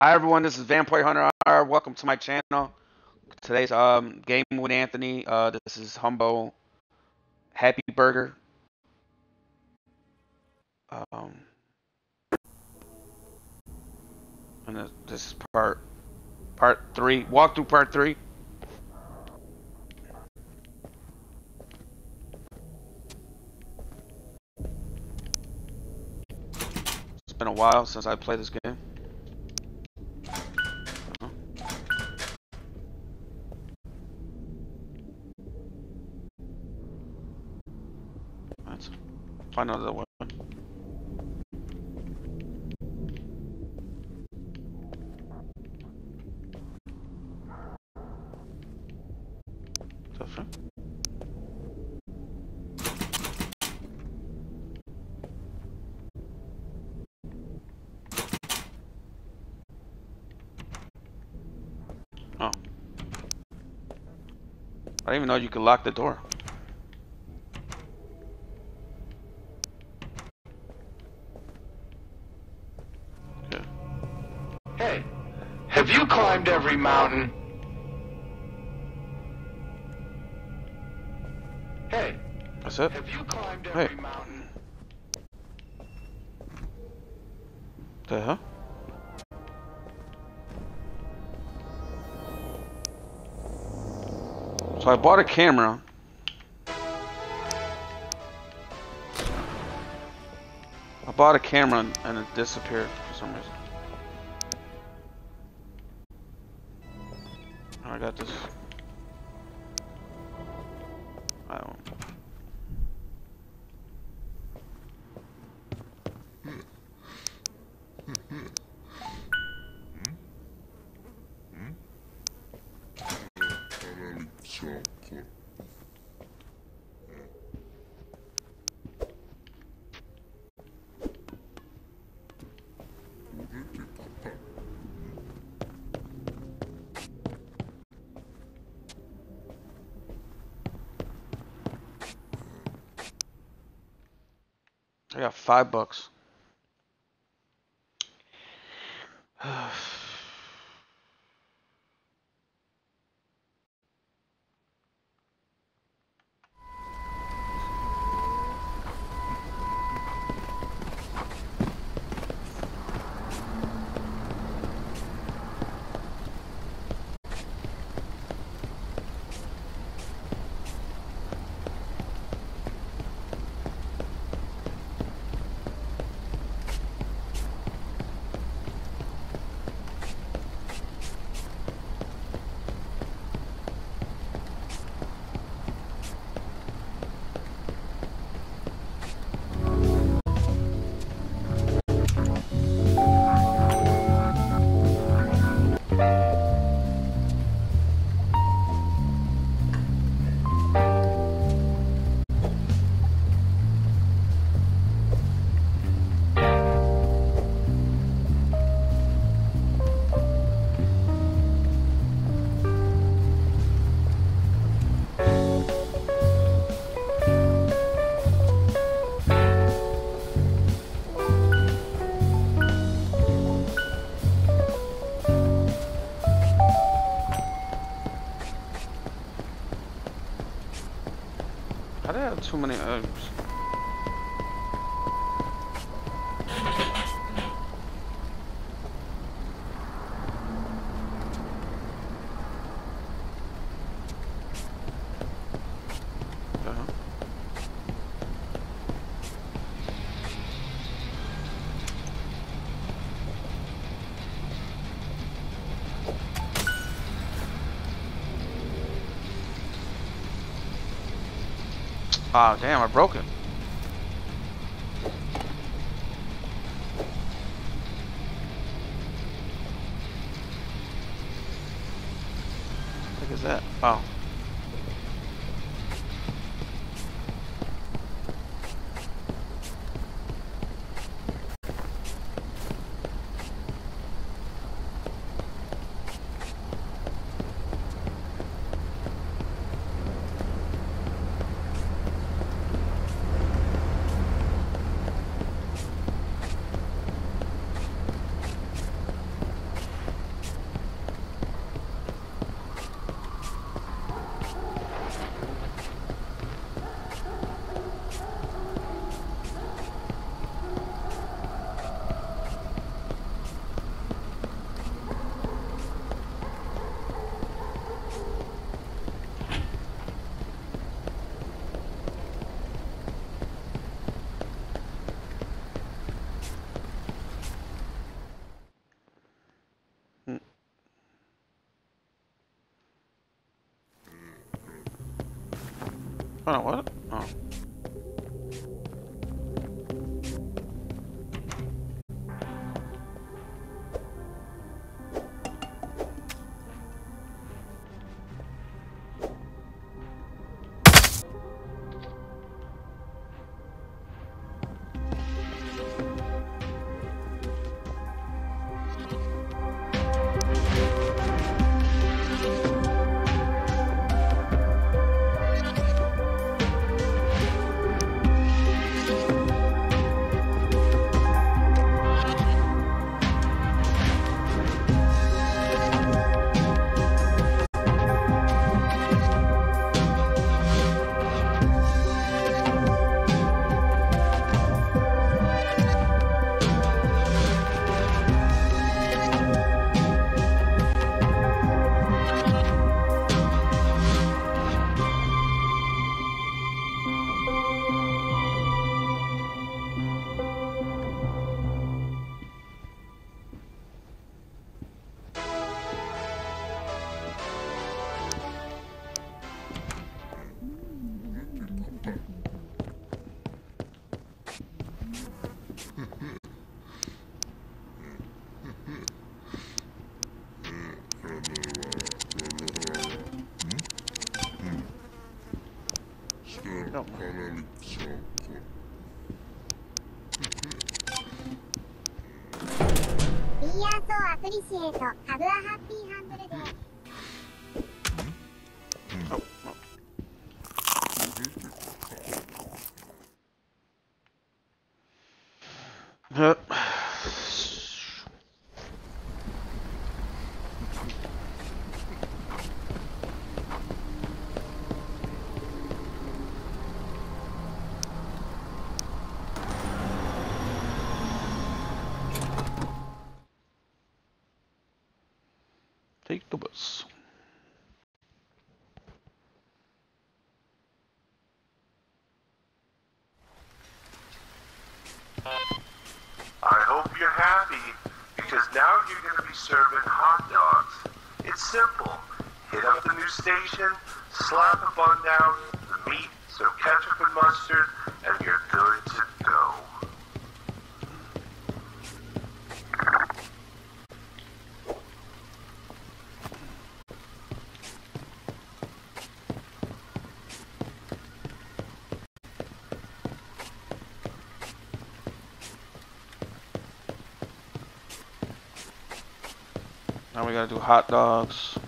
Hi everyone, this is Vampire Hunter. Welcome to my channel. Today's um game with Anthony. Uh, this is Humble Happy Burger. Um, and this, this is part part three. Walk through part three. It's been a while since I played this game. Find another one. Different. Oh. I didn't even know you could lock the door. Mountain? Hey, That's it? have you climbed Hey. every mountain? The hell? So I bought a camera. I bought a camera and it disappeared for some reason. I got this. Five bucks. Ah, damn, I broke it. Hold on, what? station, slap a bun down, the meat, some ketchup and mustard, and you're good to go. Now we gotta do hot dogs.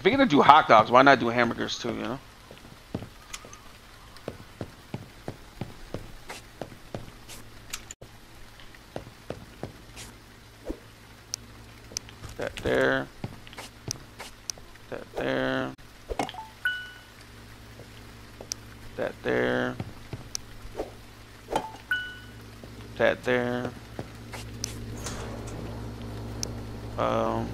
If you're gonna do hot dogs, why not do hamburgers too, you know? That there. That there. That there. That there. Um.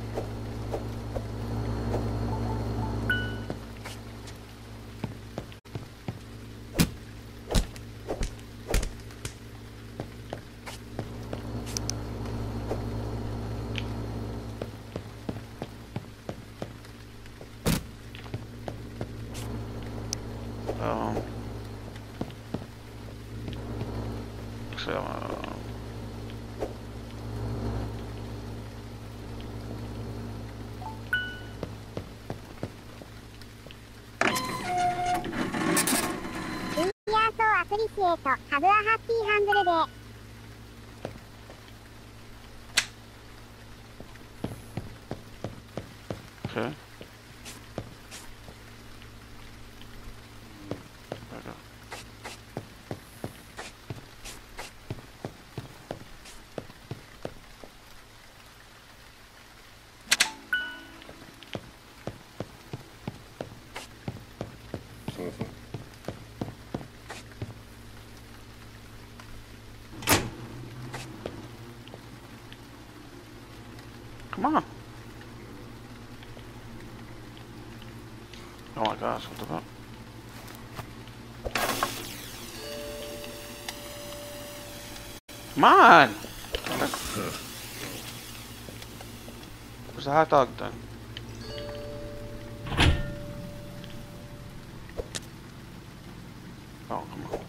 Come on! Where's the hot dog done? Oh, come on.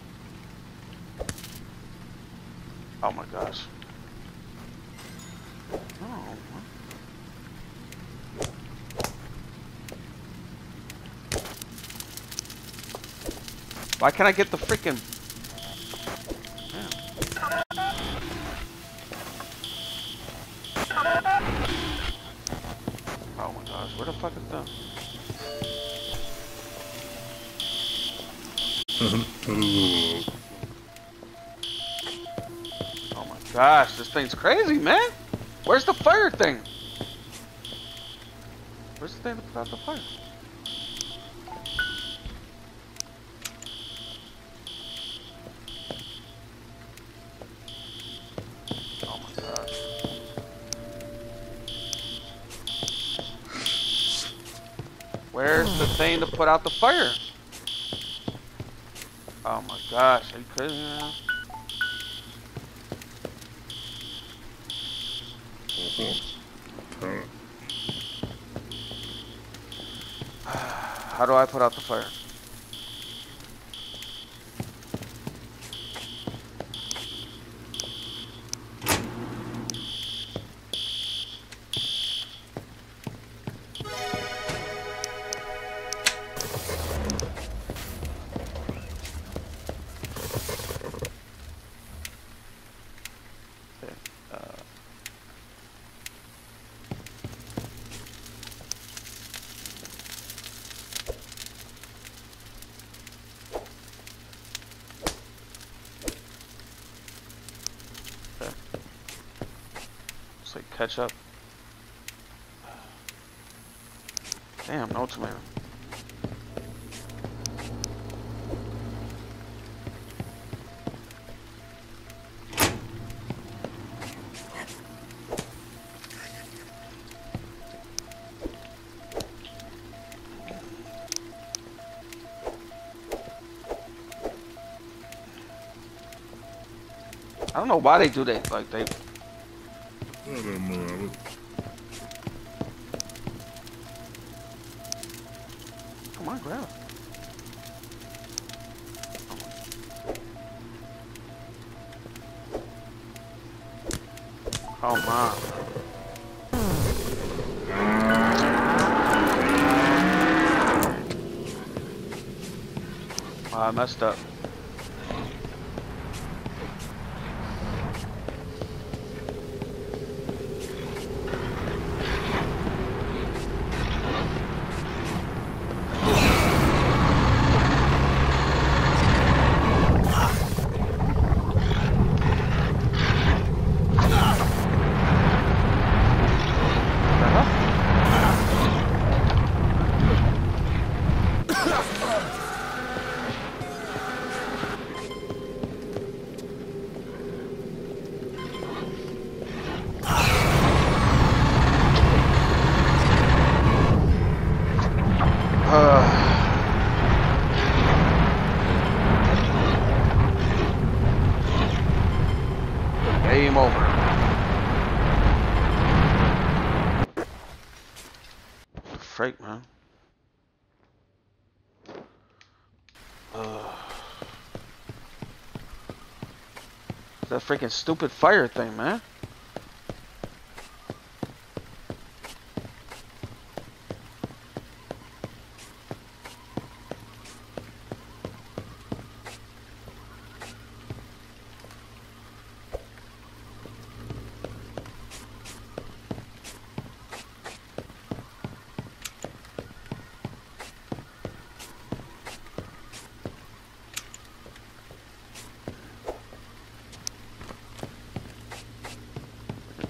Oh my gosh. Oh, Why can't I get the freaking this thing's crazy, man! Where's the fire thing? Where's the thing to put out the fire? Oh my gosh. Where's the thing to put out the fire? Oh my gosh, are you crazy now? Turn. How do I put out the fire? Like ketchup. Damn, no tomato. I don't know why they do that. Like they, messed up. The hell? Game over. Freak, man. Ugh. That freaking stupid fire thing, man.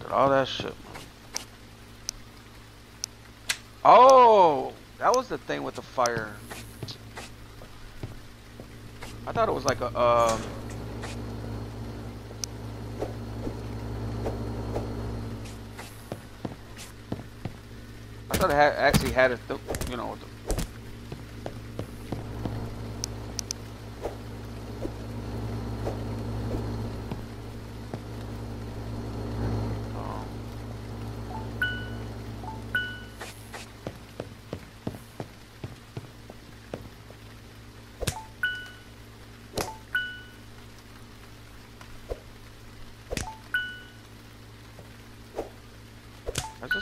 Did all that shit. Oh, that was the thing with the fire. I thought it was like a um. I thought it had actually had a, th- you know, the, um,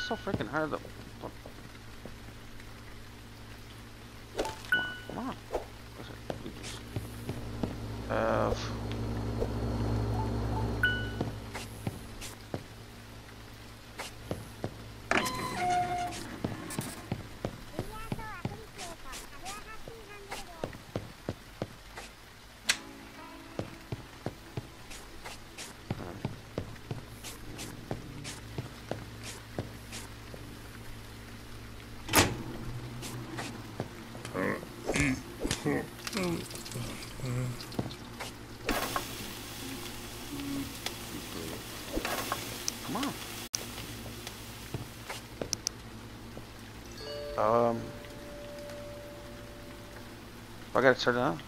so freaking hard to... I gotta turn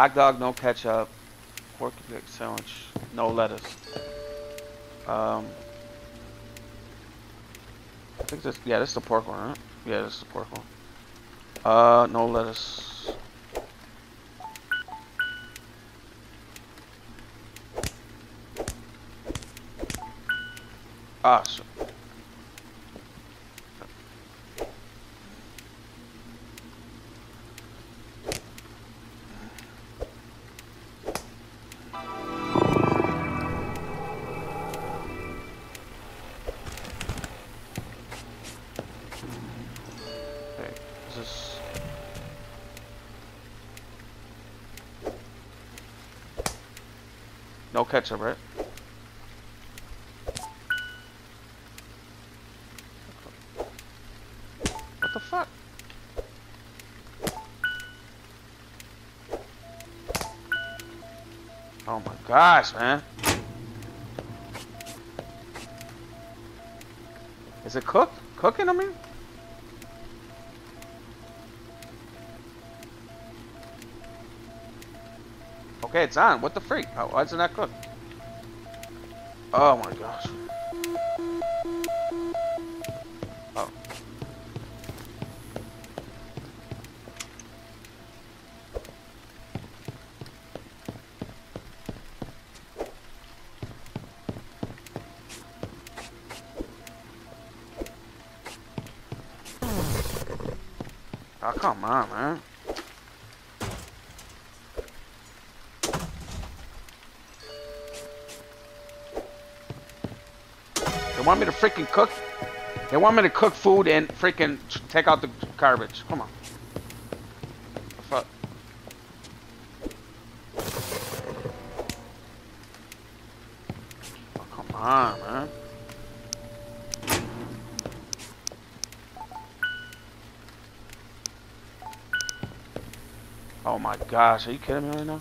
hot dog, no ketchup. Pork sandwich, no lettuce. Um, I think this, yeah, this is the pork one, right? Yeah, this is the pork one. Uh, no lettuce. Ah, so. Ketchup, right? What the fuck? Oh my gosh, man. Is it cooked? Cooking, I mean? Okay, it's on. What the freak? Why isn't that cooked? Oh my gosh. They want me to freaking cook. They want me to cook food and freaking take out the garbage. Come on. Fuck. Oh, come on, man. Oh my gosh, are you kidding me right now?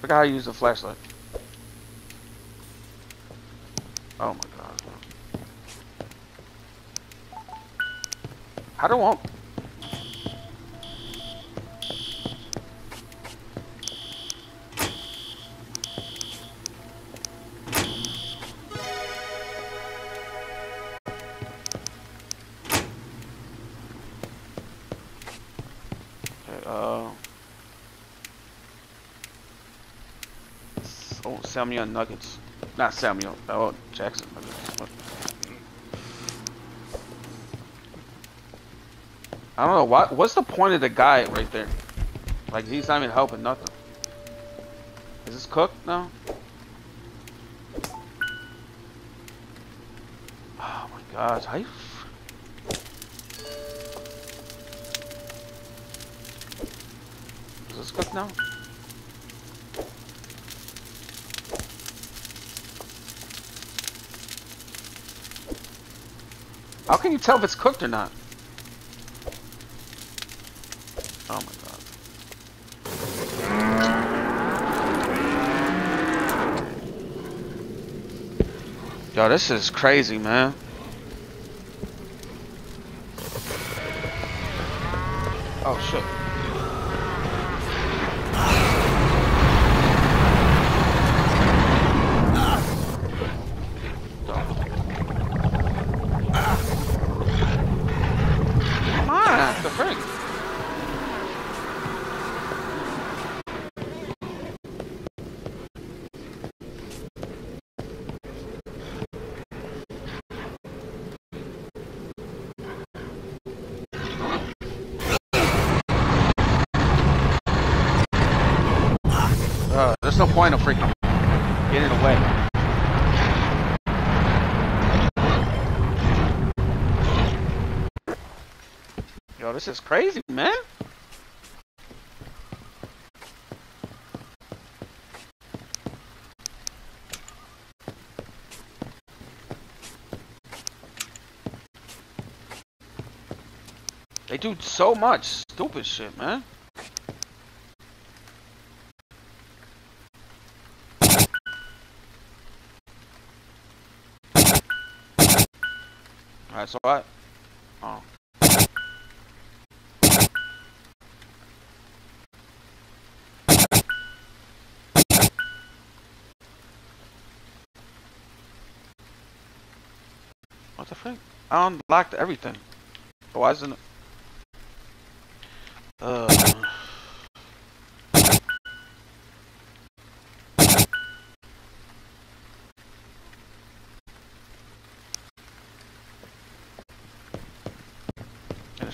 Forgot how to use the flashlight. Oh my god. I don't want. Okay, uh. Oh, Nuggets. Not Samuel. Oh, Jackson? I don't know what. What's the point of the guy right there? Like he's not even helping nothing. Is this cooked now? Oh my God! how you? Is this cooked now? How can you tell if it's cooked or not? Oh my god. Yo, this is crazy, man. Oh shit. Come on, the frick. Uh, no point of freaking getting away. Yo, this is crazy, man. They do so much stupid shit, man. Alright, so what? Oh. What the frick? I unlocked everything. Why isn't it? Uh.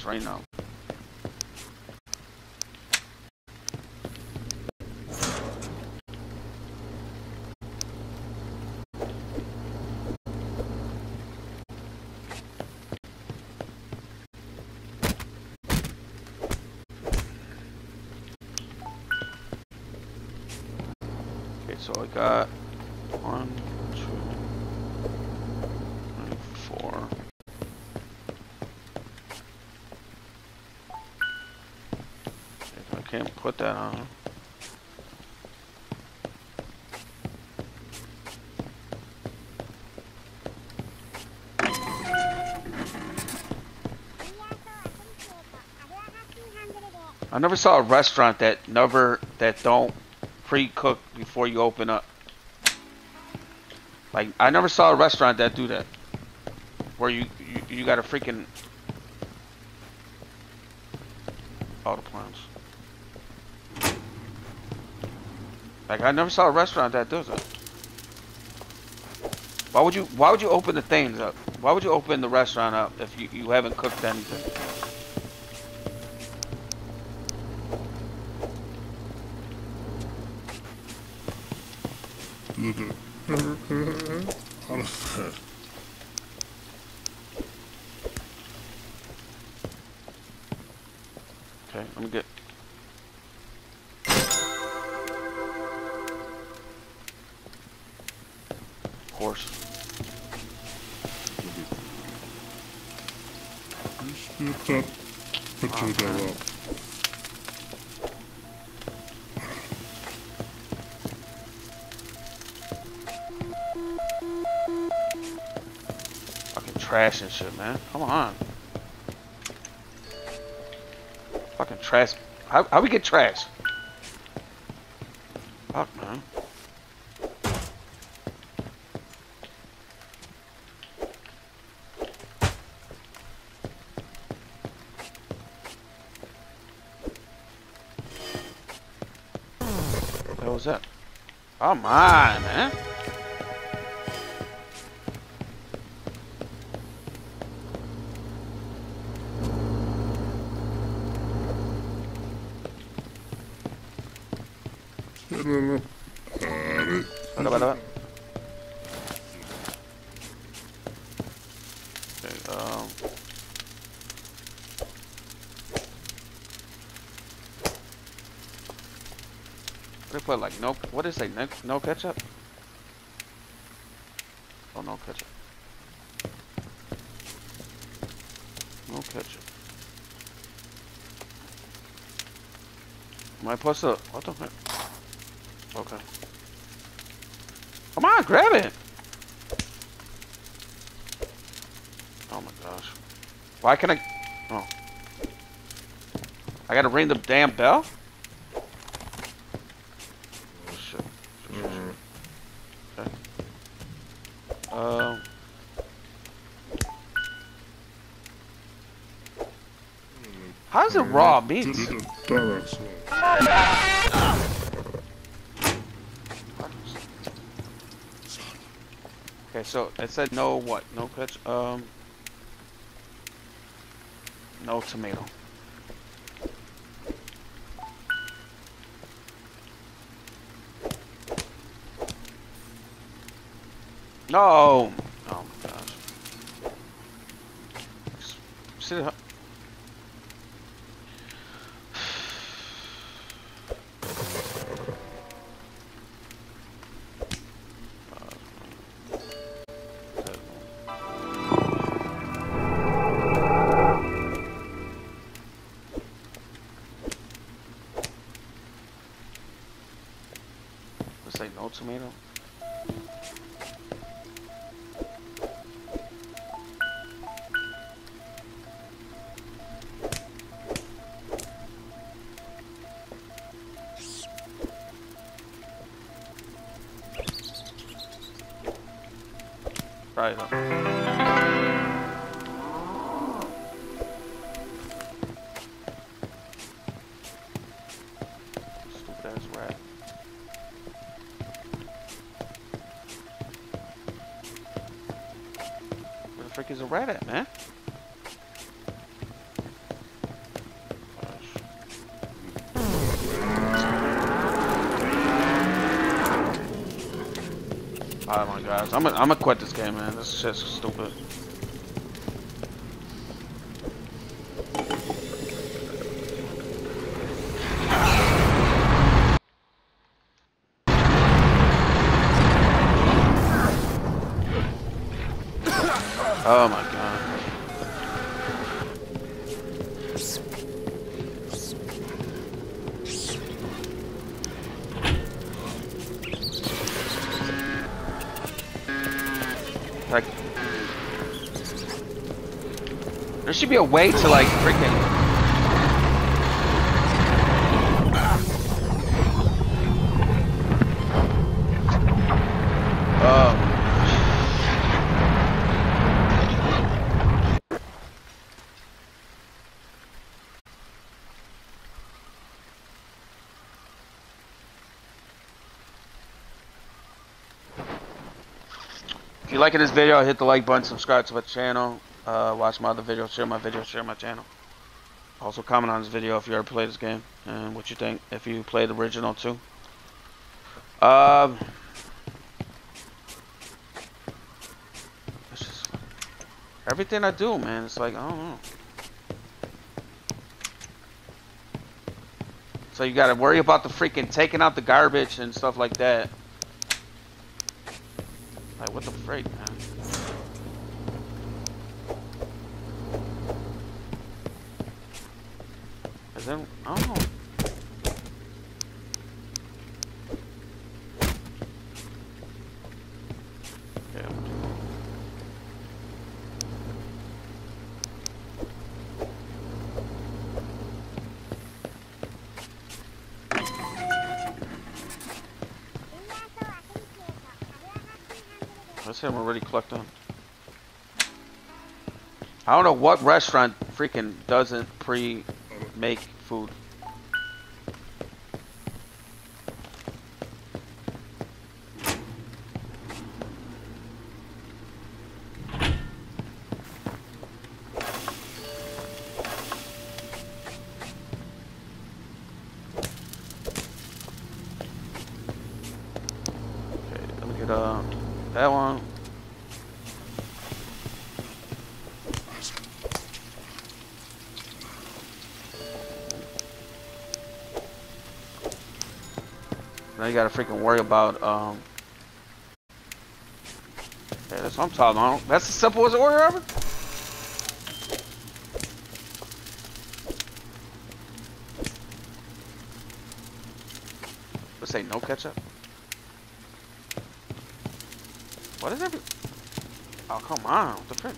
It's raining now. So I got one, two, three, four. If I can't put that on. I never saw a restaurant that never that don't pre-cook before you open up. Like I never saw a restaurant that do that, where you you, you got a freaking all the plans. Like I never saw a restaurant that does it. Why would you Why would you open the things up? Why would you open the restaurant up if you, you haven't cooked anything? Trash and shit, man. Come on. Fucking trash. How, how we get trash? Fuck, man. What was that? Come on, man. Put like no? What is it? No, no ketchup? Oh, no ketchup. No ketchup. Supposed to? What the heck? Okay. Come on, grab it. Oh my gosh. Why can I? Oh. I gotta ring the damn bell? Raw meat? Did it direct. Okay, so it said no what? No pitch. Um. No tomato. No. Oh my gosh. S- Sit it. Huh? Stupid ass rat. Where the frick is a rat at, man? I'm gonna I'm quit this game, man. This is just stupid. Way to like freaking. If you liking this video, hit the like button, subscribe to my channel, uh, watch my other videos, share my videos, share my channel. Also comment on this video if you ever played this game and what you think if you played the original too. Um, just everything I do, man. It's like I don't know. So you gotta worry about the freaking taking out the garbage and stuff like that. Like what the freak, man? Is that, I don't know. Let's say I'm already on. I don't know what restaurant freaking doesn't pre-make food. you gotta freaking worry about, um... Yeah, that's what I'm talking about. That's as simple as order, ever. Let's say no ketchup. What is every... Oh, come on. What the frick?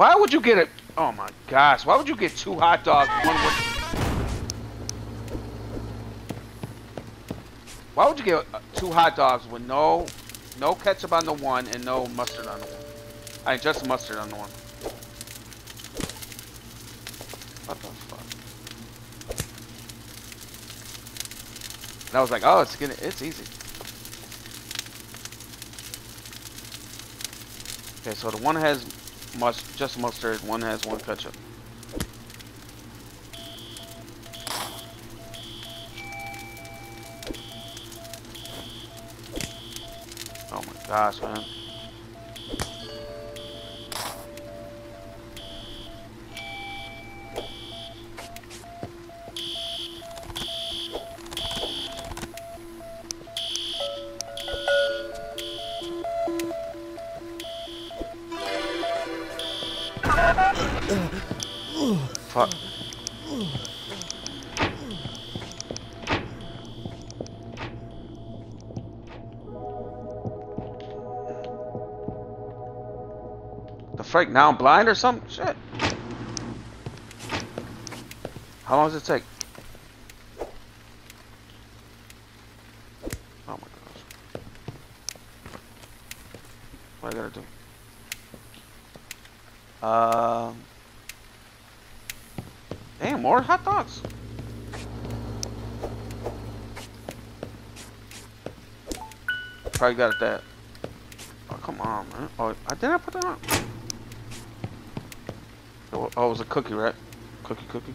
Why would you get it? Oh my gosh! Why would you get two hot dogs? One with... Why would you get uh, two hot dogs with no, no ketchup on the one and no mustard on the one? I mean, just mustard on the one. What the fuck? And I was like, oh, it's gonna, it's easy. Okay, so the one has must just mustard, one has one ketchup. Oh my gosh, man. Frick, now I'm blind or something? Shit. How long does it take? Oh my gosh. What I gotta do? Um. Damn, more hot dogs. Probably got it that. Oh, come on, man. Oh, I did I put that on? Oh, it was a cookie, right? Cookie, cookie.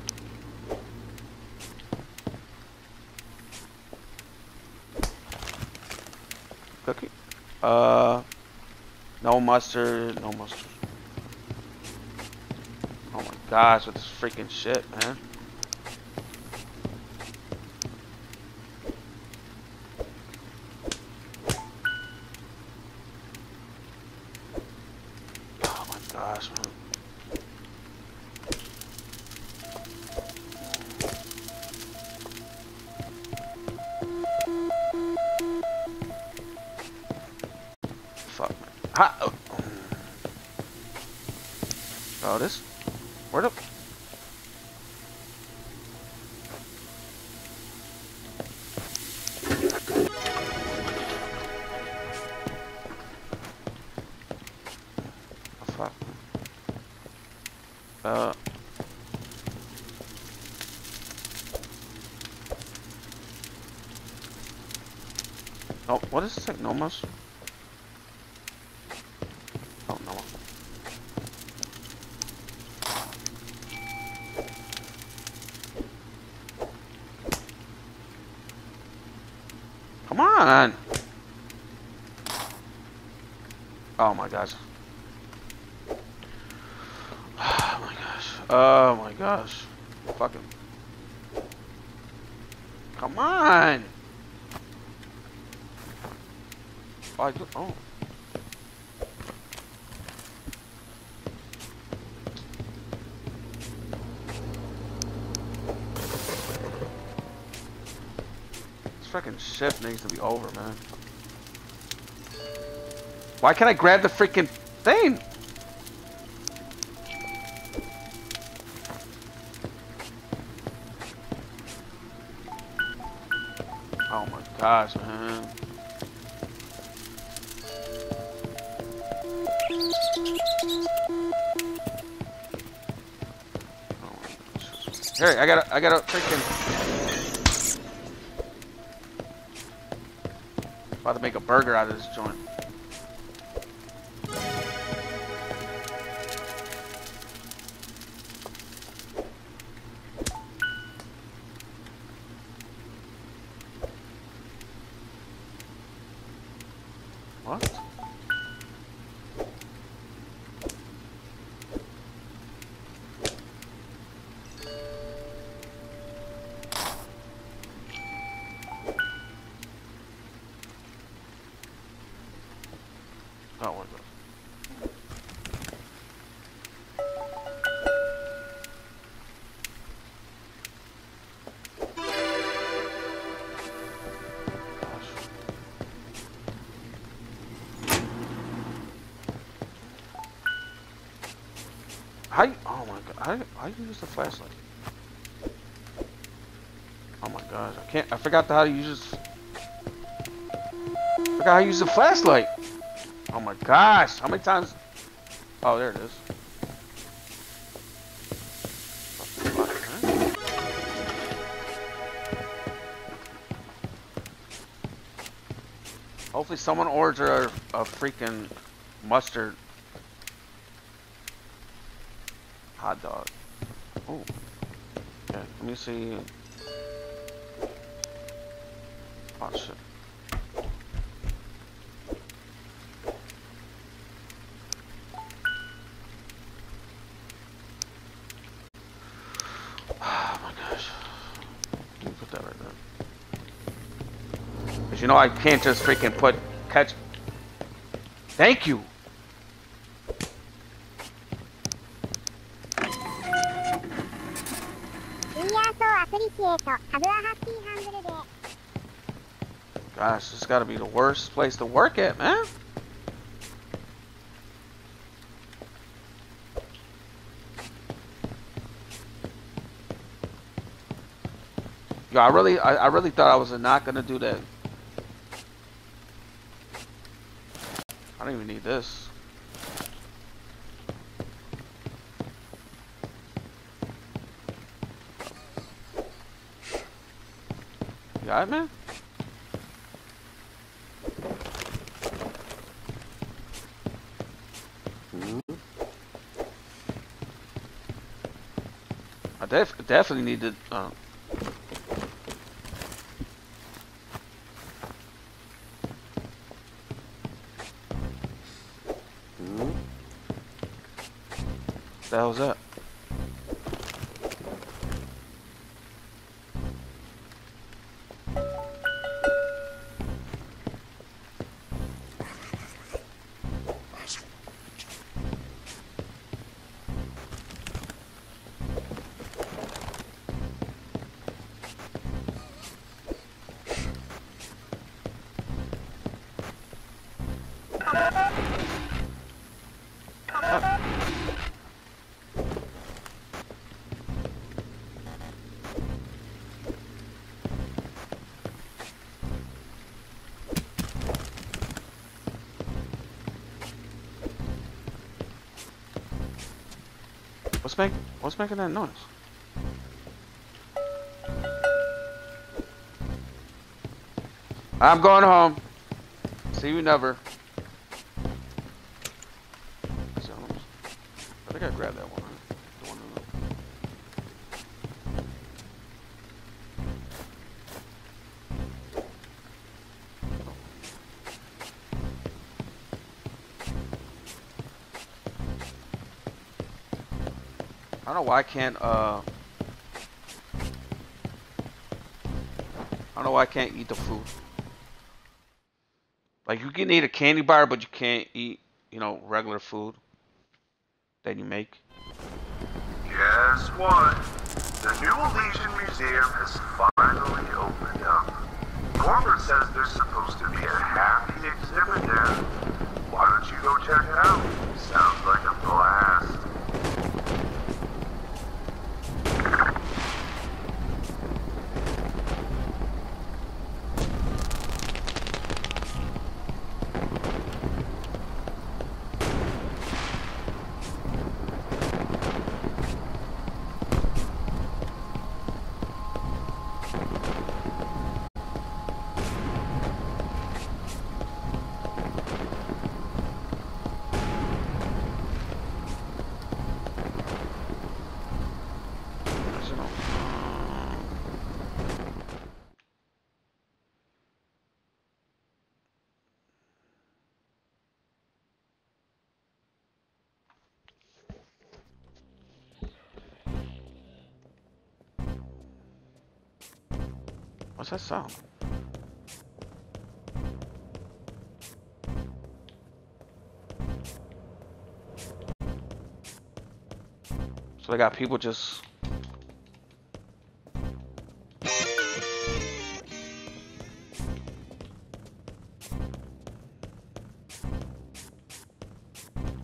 Cookie. Uh, no mustard, no mustard. Oh my gosh, with this freaking shit, man. Is this? No must. Oh no. Come on. Oh my gosh. Oh my gosh. Oh my gosh. Fucking. Come on. Oh, I do, oh. This fucking shift needs to be over, man. Why can't I grab the freaking thing? Oh my gosh, man. Oh. Here, I got a, I got a freaking. About to make a burger out of this joint. How you, oh my god, how, how you use the flashlight? Oh my gosh, I can't, I forgot how to use this. I forgot how to use the flashlight. Oh my gosh, how many times? Oh, there it is. Hopefully someone orders a, a freaking mustard hot dog. Oh. Okay, let me see. Oh shit. Oh my gosh. Let me put that right there. Cause you know I can't just freaking put catch. Thank you. Gosh, this gotta be the worst place to work at, man. Yo, I really, I, I really thought I was not gonna do that. I don't even need this. Got it, man? I def definitely need to. Uh, the hell's that? What's make What's making that noise? I'm going home. See you never. Don't know why I can't, uh... I don't know why I can't eat the food. Like, you can eat a candy bar, but you can't eat, you know, regular food that you make. Guess what? The new Elysian Museum has finally opened up. Corbett says there's supposed to be a happy exhibit there. Why don't you go check it out? Sounds like a blast. What's that song. So they got people just... I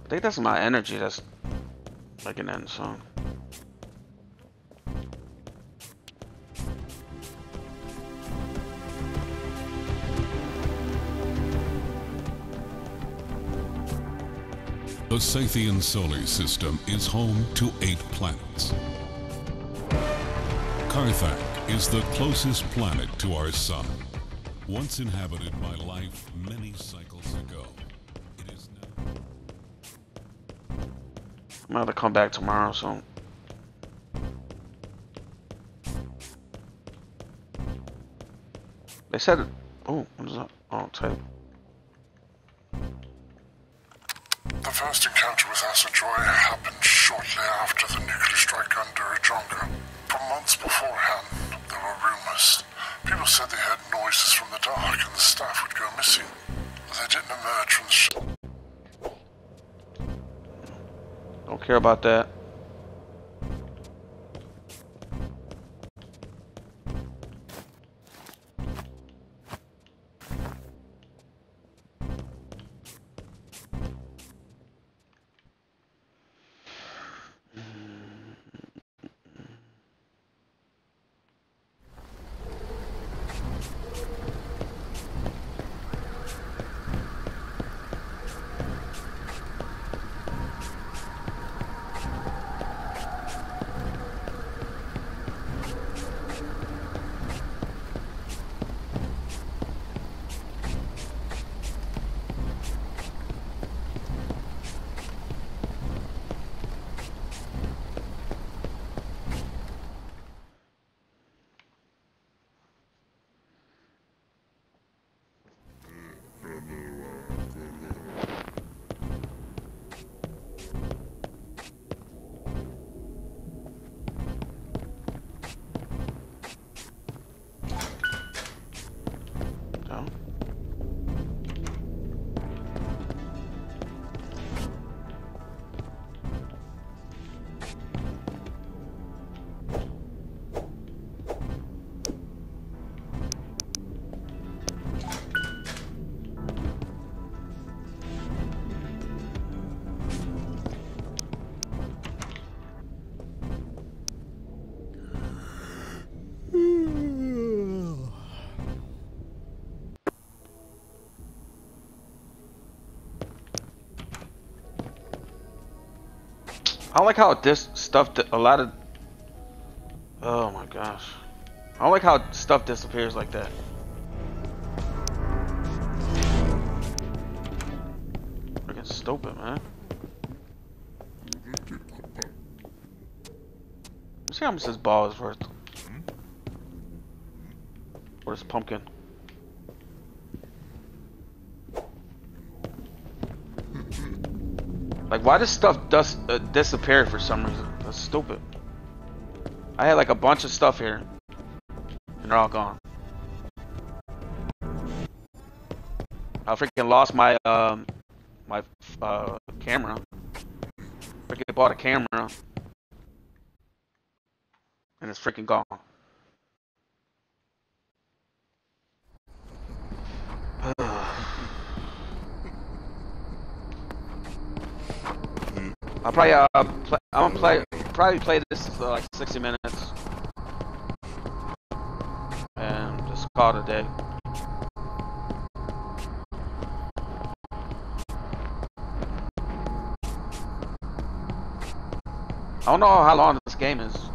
think that's my energy that's like an end song. The Scythian solar system is home to eight planets. Carthac is the closest planet to our sun. Once inhabited by life many cycles ago, it is now. I'm gonna come back tomorrow, so. They said? Oh, Don't I don't like how this stuff, a lot of. Oh my gosh. I don't like how stuff disappears like that. Freaking stupid, man. Let's see how much this ball is worth. Hmm? Or this pumpkin. Like, why does stuff does uh, disappear for some reason? That's stupid. I had like a bunch of stuff here, and they're all gone. I freaking lost my um my uh camera. Freaking bought a camera, and it's freaking gone. I'll probably uh, play, I'm gonna play probably play this for like 60 minutes and just call it a day. I don't know how long this game is.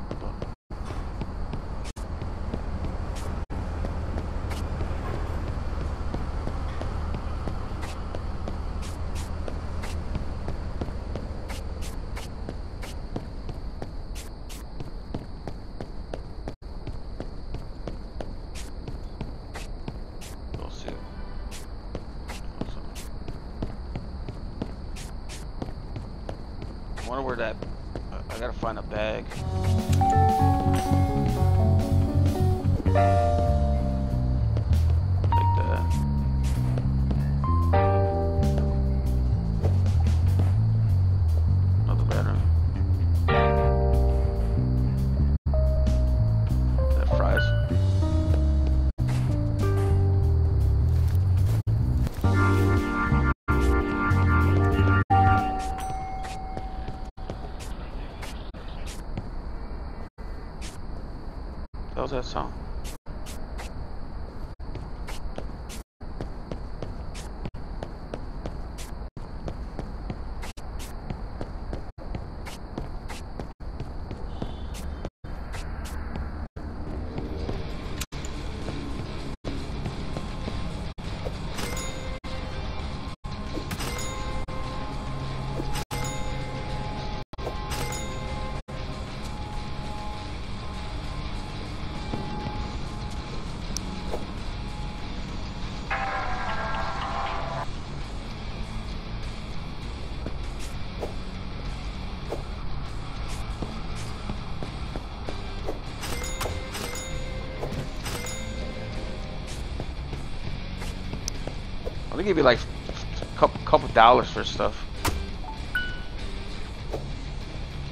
Give you like a couple, couple dollars for stuff.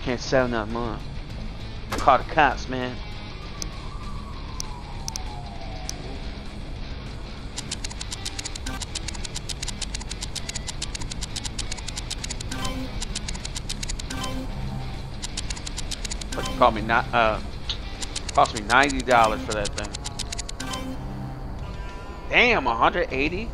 Can't sell nothing more. Call the cops, man. Called me not uh cost me ninety dollars for that thing. Damn, 180?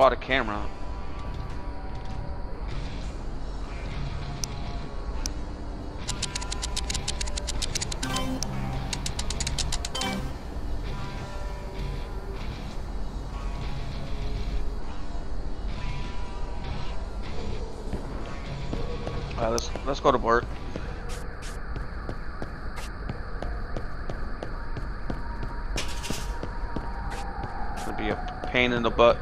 Bought a camera. Let's let's go to work. It'll be a pain in the butt.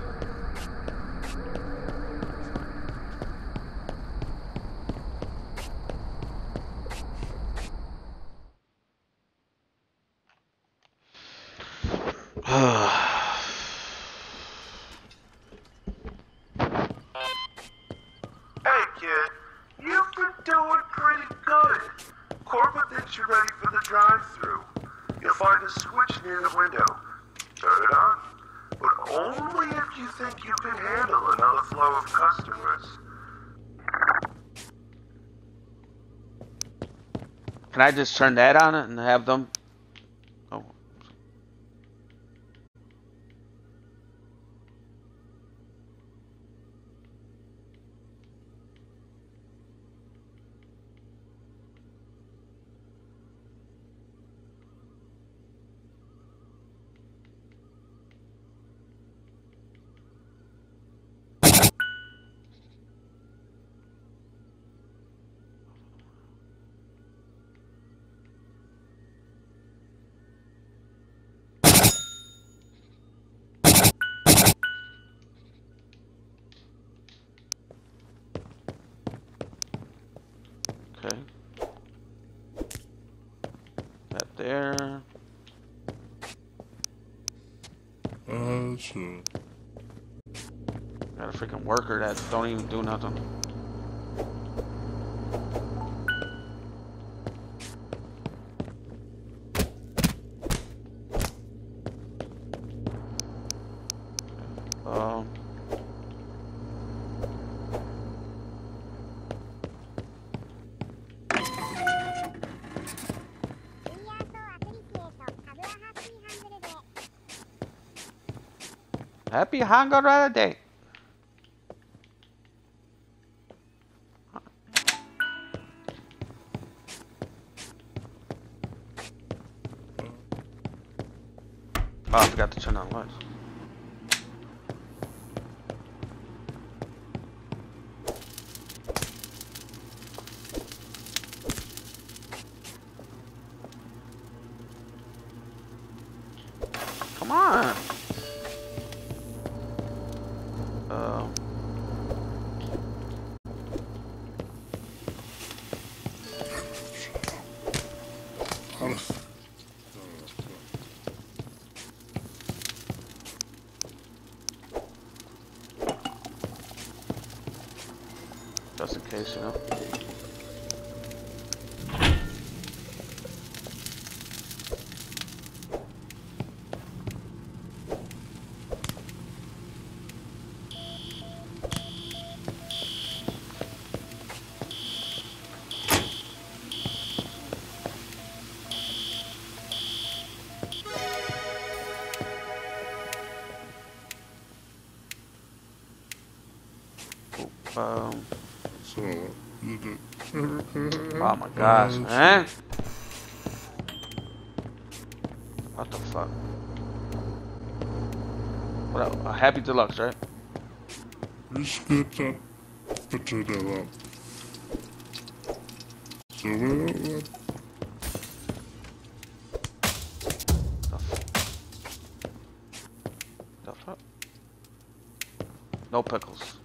Hey, kid, you've been doing pretty good. Corbett thinks you're ready for the drive-through. You'll find a switch near the window. Turn it on, but only if you think you can handle another flow of customers. Can I just turn that on and have them? Oh, okay. There. Uh, sure. Got a freaking worker that don't even do nothing. Happy Hangara Day. Oh my gosh, man. What the fuck? What up? A happy deluxe, right? Just get that potato up. So, uh, The fuck? No pickles.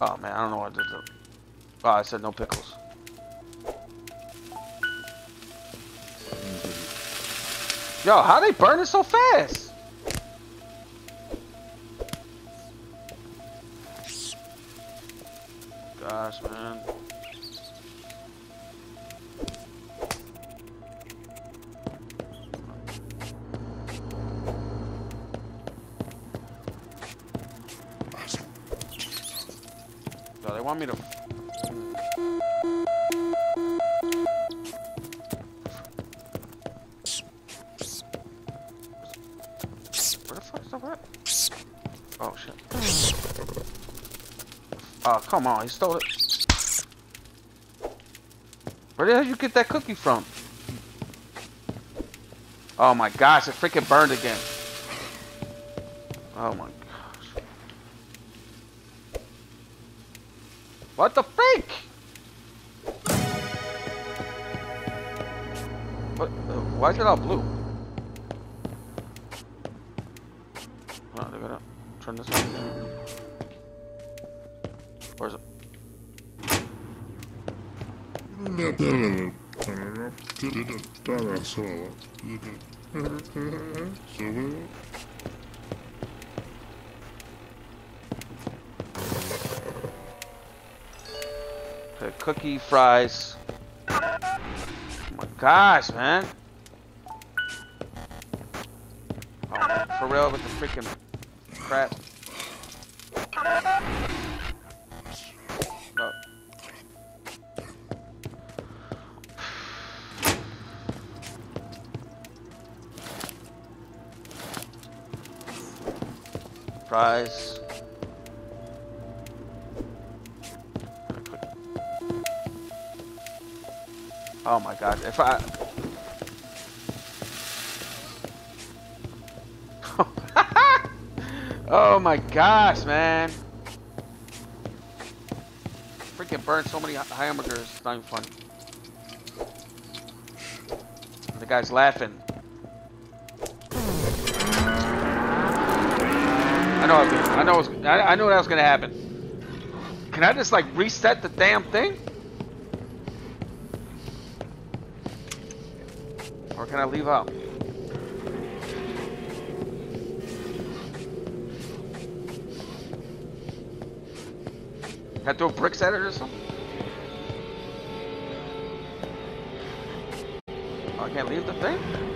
Oh man, I don't know what I did. there. Oh, I said no pickles. Yo, how they burning so fast? Come on, he stole it. Where the hell you get that cookie from? Oh my gosh, it freaking burned again. Oh my gosh. What the freak? What? Uh, why is it all blue? So, you did. So, uh, Okay, cookie, fries. Oh my gosh, man. Oh, for real with the freaking crap. Oh my god, if I... oh my gosh, man. Freaking burned so many hamburgers, it's not even funny. The guy's laughing. Know, I, know, I, I knew that was gonna happen. Can I just like reset the damn thing? Or can I leave out? Can I throw bricks at it or something? Oh, I can't leave the thing?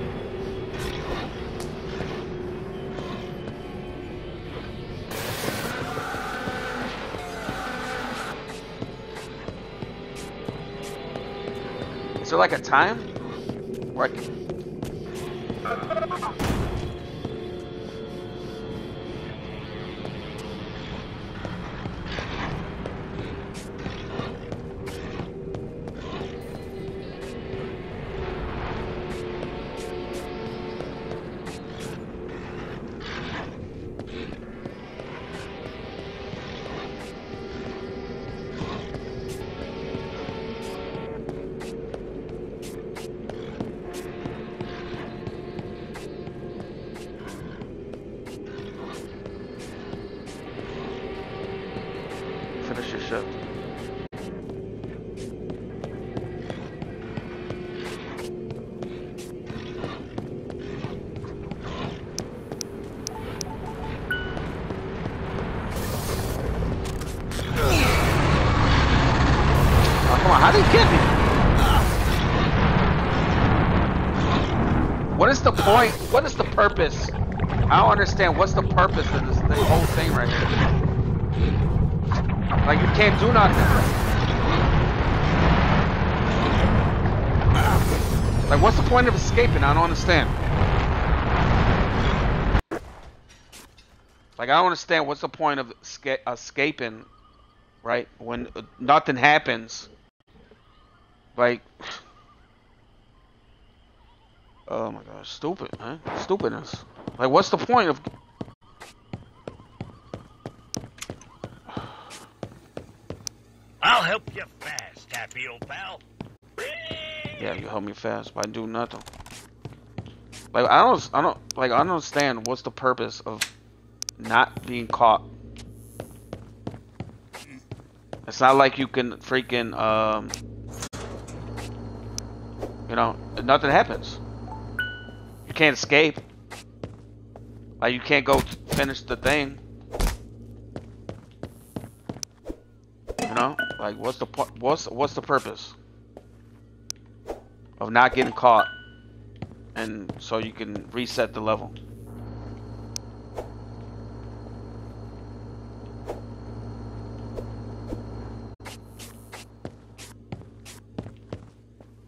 There like a time? Where I can... point? What is the purpose? I don't understand. What's the purpose of this, whole thing right here? Like you can't do nothing. Like what's the point of escaping? I don't understand. Like I don't understand what's the point of esca- escaping, right? When nothing happens. Like, oh my stupid, man, stupidness. Like, what's the point of? I'll help you fast, happy old pal. Yeah, you help me fast, but I do nothing. Like I don't, I don't, like I don't understand what's the purpose of not being caught. It's not like you can freaking, um, you know, nothing happens. Can't escape. Like you can't go finish the thing. You know, like what's the? What's what's the purpose of not getting caught? And so you can reset the level. You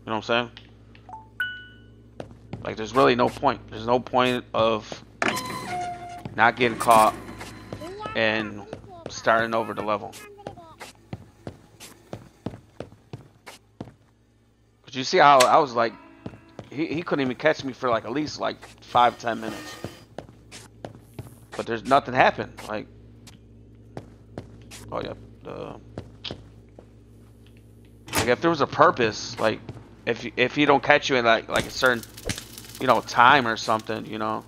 know what I'm saying? Like, there's really no point. There's no point of not getting caught and starting over the level. Cause you see how I was like, he, he couldn't even catch me for like at least like five, ten minutes. But there's nothing happened. Like, oh yeah, the, like if there was a purpose, like if if he don't catch you in like like a certain, you know, time or something, you know,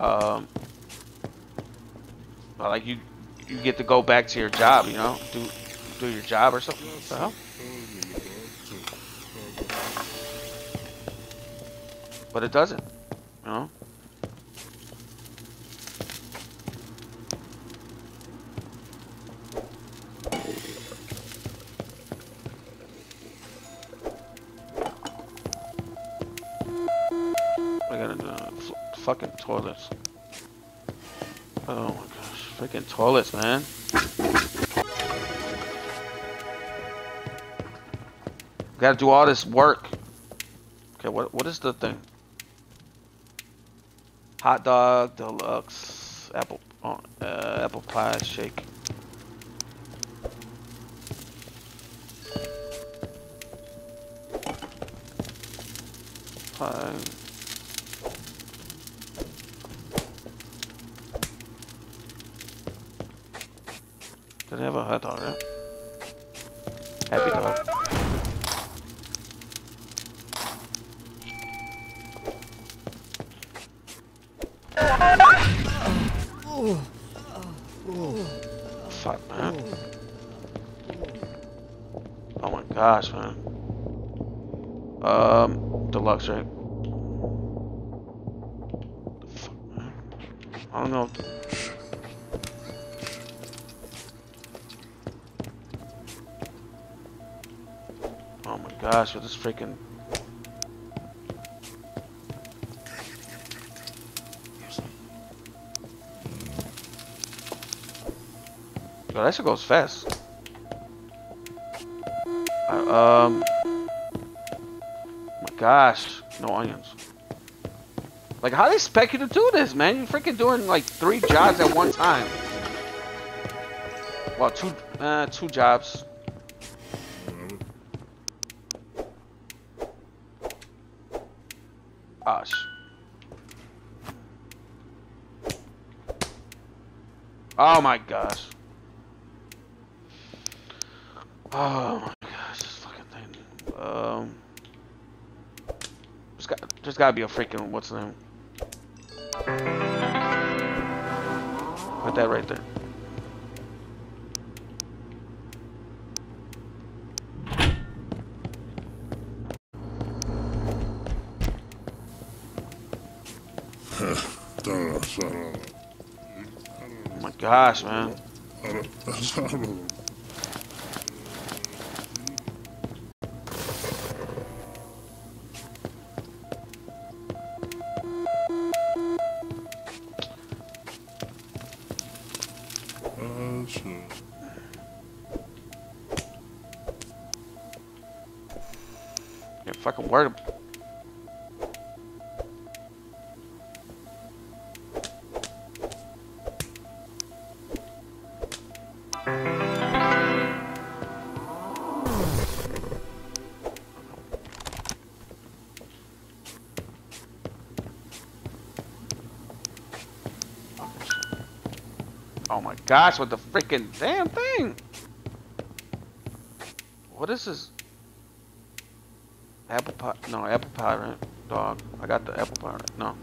um, like you you get to go back to your job, you know, do do your job or something. What the hell? But it doesn't, you know. Fucking toilets. Oh my gosh, freaking toilets, man. Gotta do all this work. Okay, what what is the thing? Hot dog, deluxe, apple, uh, apple pie shake. Pie. They have a hot dog, right? Happy dog. Fuck, man. Oh my gosh, man. Um, deluxe, right? The fuck, man? I don't know. Gosh, with this freaking. That shit goes fast. Uh, um. My gosh, no onions. Like, how do they expect you to do this, man? You're freaking doing like three jobs at one time. Well, two, uh, two jobs. Gosh. Oh my gosh. Oh my gosh, this fucking thing. Um, there's got, there's gotta be a freaking what's the name? Put that right there. Gosh, man. gosh, with the freaking damn thing! What is this? Apple pie? No, apple pie, right? Dog. I got the apple pie, right? No.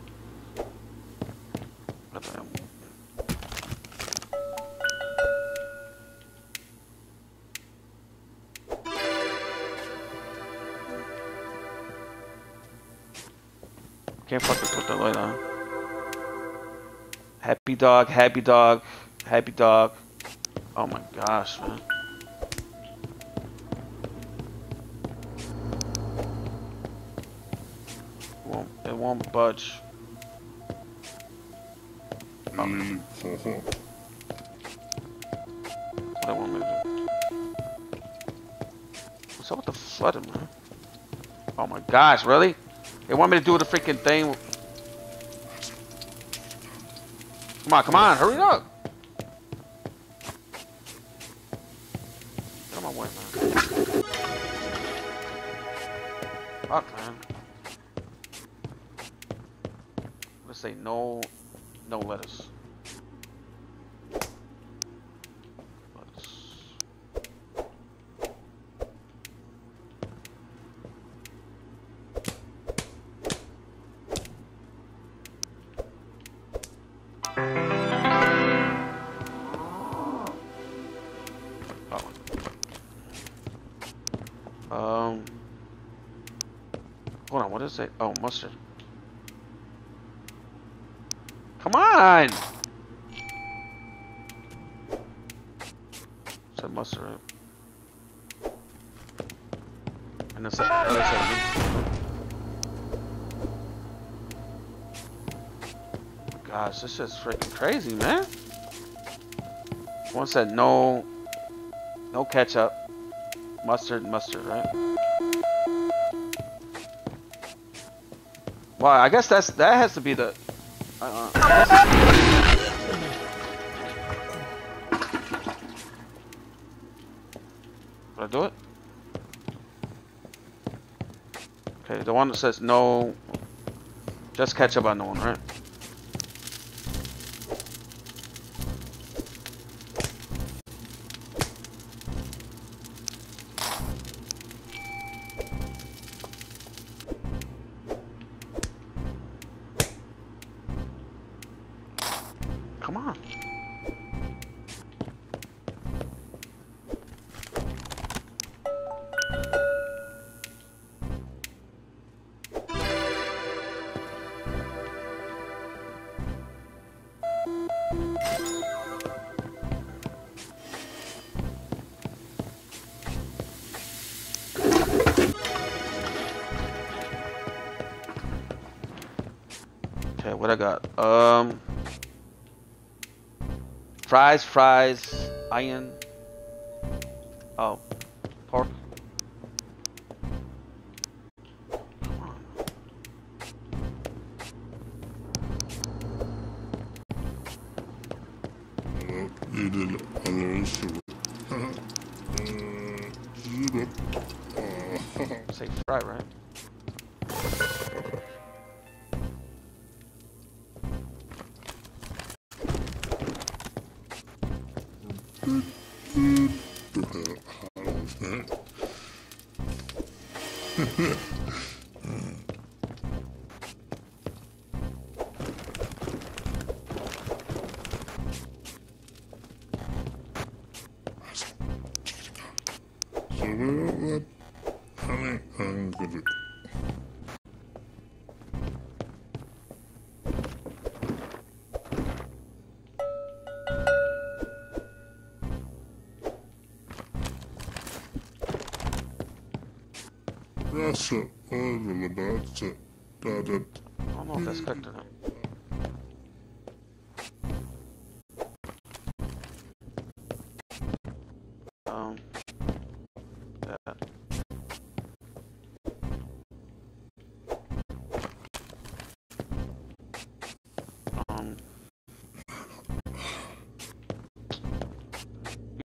Can't fucking put the light on. Happy dog, happy dog, happy dog. Oh my gosh, man. It won't, budge. What I want to? What's up with the flooding, man? Oh my gosh, really? They want me to do the freaking thing. Come on, come on, hurry up. Is it? Oh, mustard. Come on! Said mustard? And that's the other side. Gosh, this is freaking crazy, man. One said no, no ketchup, mustard, mustard, right? Well, I guess that's that has to be the. Uh, Did I do it? Okay, the one that says no, just catch up on the one, right? Fries, fries, iron.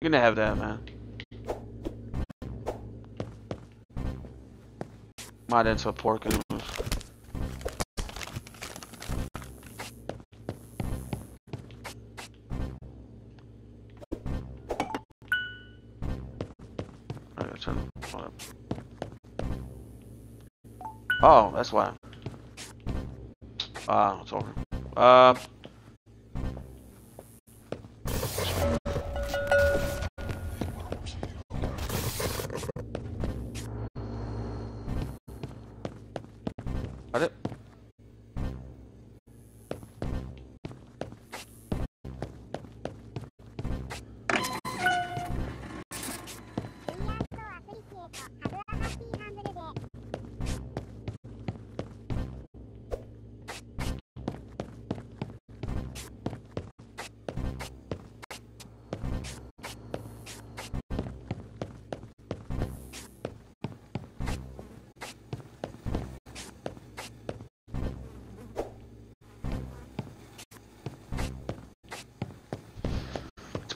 Gonna have that, man. Might end up porking. Oh, that's why. Ah, uh, it's over. Uh,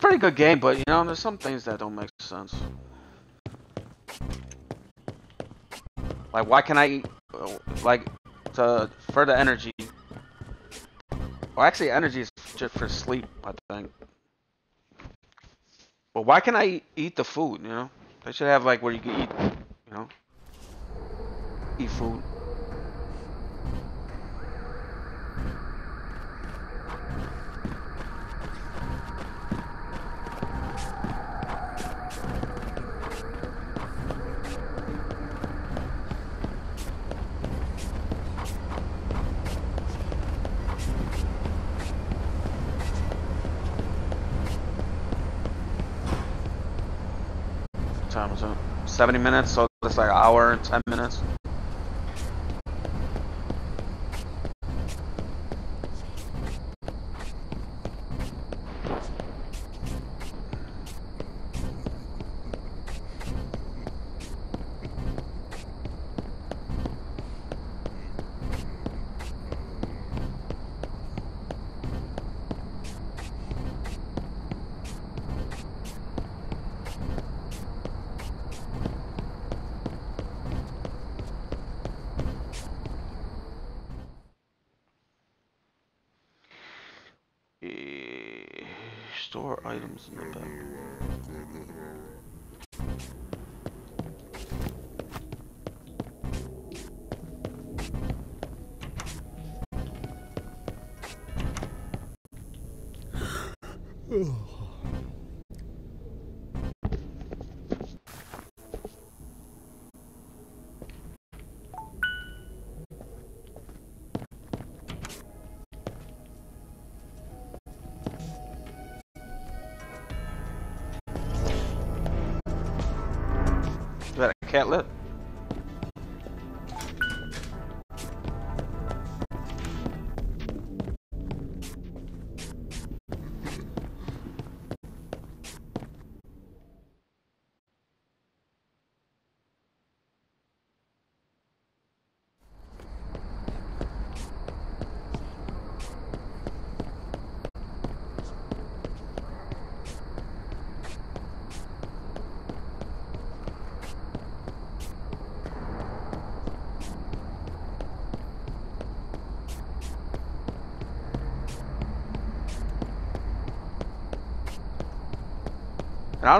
pretty good game, but you know, there's some things that don't make sense. Like, why can I eat, uh, like, to for the energy? Well, actually, energy is just for sleep, I think. But why can I eat the food? You know, they should have like where you can eat, you know, eat food. What time is it? 70 minutes, so it's like an hour and 10 minutes.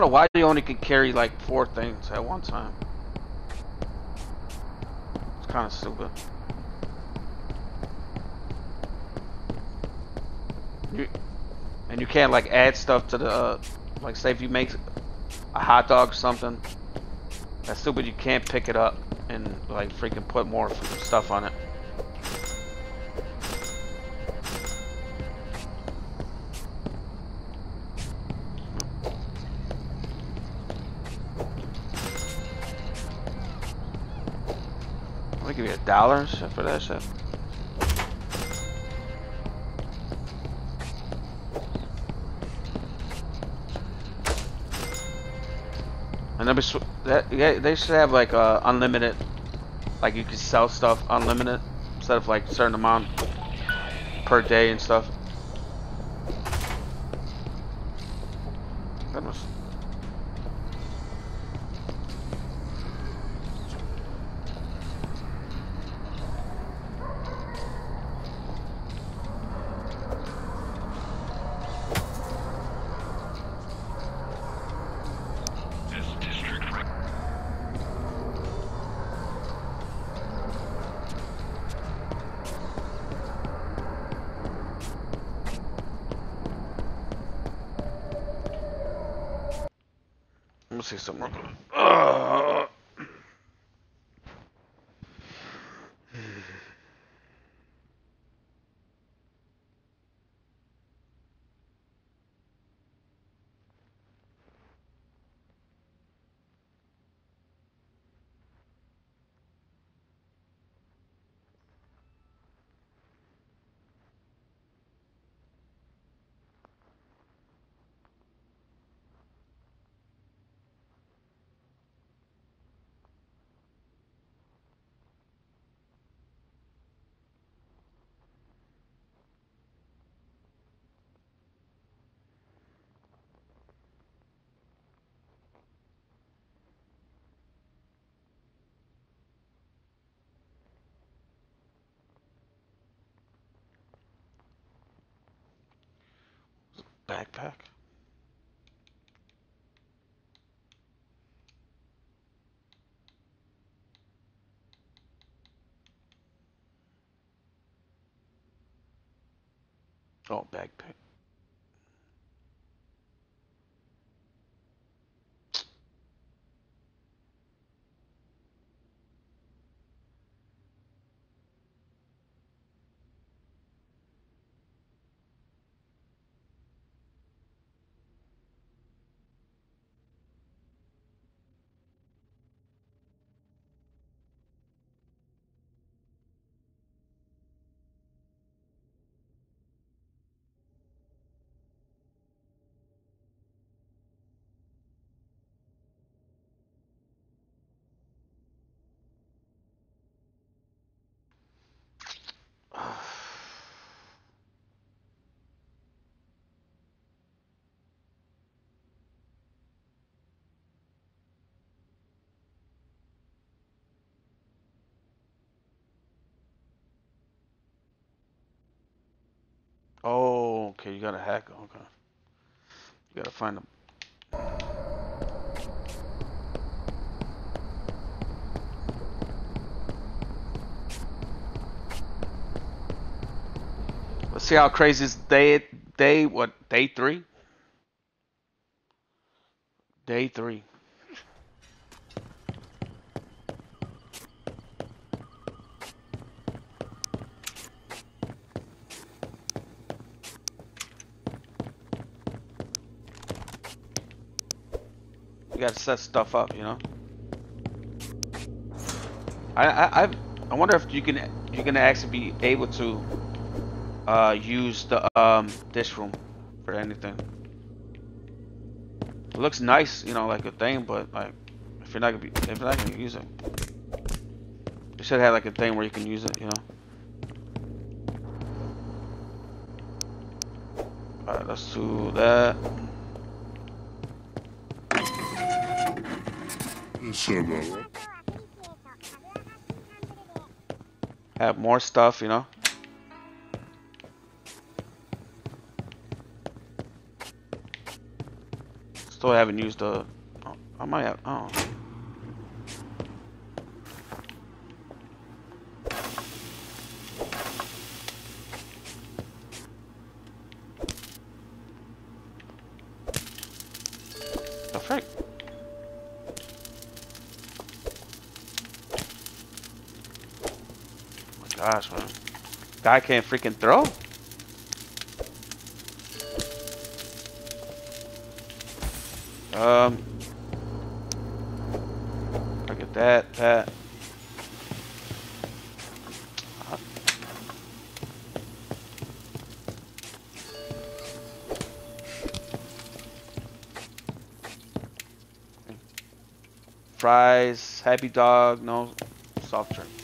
Don't know why they only can carry like four things at one time. It's kind of stupid. You, and you can't like add stuff to the, uh, like say if you make a hot dog or something. That's stupid. You can't pick it up and like freaking put more stuff on it. A dollar for that shit. And then bes- that, yeah, they should have like uh, unlimited, like you can sell stuff unlimited instead of like certain amount per day and stuff. Goodness. This district. see something real quick. Uh, backpack. Oh, backpack. Oh, okay. You gotta hack. Okay. You gotta find them. Let's see how crazy is day day what day three? Day three. Gotta set stuff up, you know. I I I, I wonder if you can you're gonna actually be able to uh, use the um, dish room for anything. It looks nice, you know, like a thing, but like if you're not gonna be if you're not gonna use it, you should have like a thing where you can use it, you know. All right, let's do that. Have more stuff, you know. Still haven't used the. Oh, I might have. Oh. Guy can't freaking throw? Um, I get that, that. Fries, happy dog, no soft drink.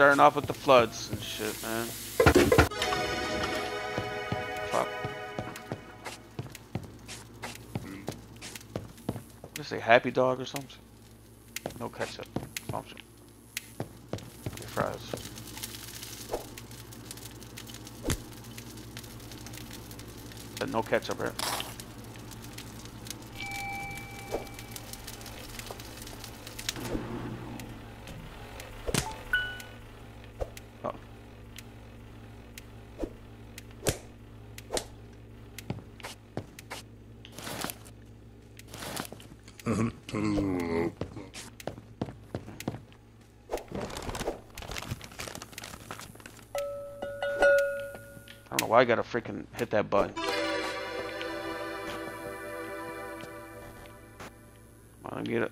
Starting off with the floods and shit, man. Fuck. Just say happy dog or something. No ketchup. Option. Fries. Said no ketchup, right? I gotta freaking hit that button. Come on, get a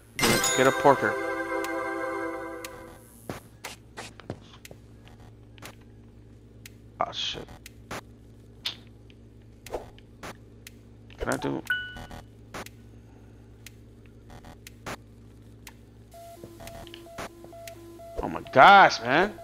get a, porker. Ah shit. Can I do? Oh my gosh, man.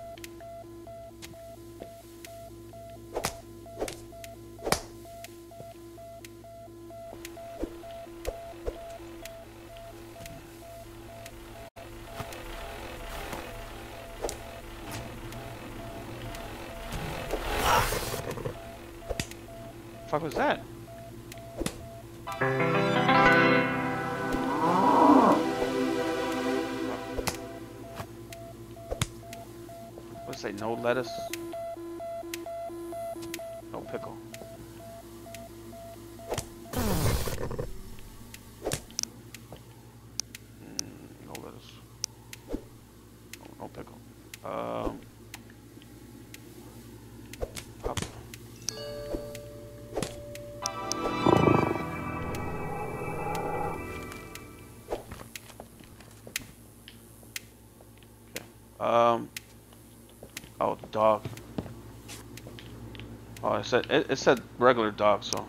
Said it, it said regular dog, so.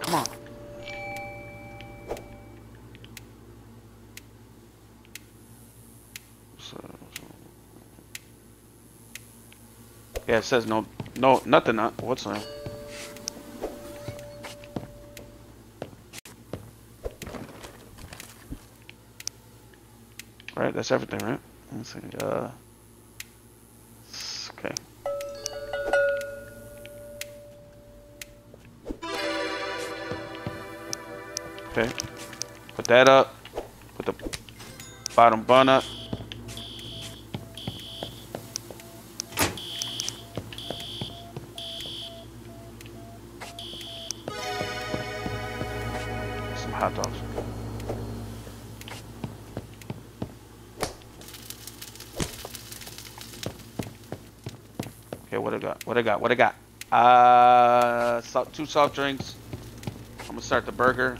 Come on. So, Yeah, it says no, no, nothing. Uh, what's that? Right, that's everything, right? Let's see. Uh, that up. Put the bottom bun up. Some hot dogs. Okay, what I got? What I got? What I got? Uh, two soft drinks. I'm gonna start the burger.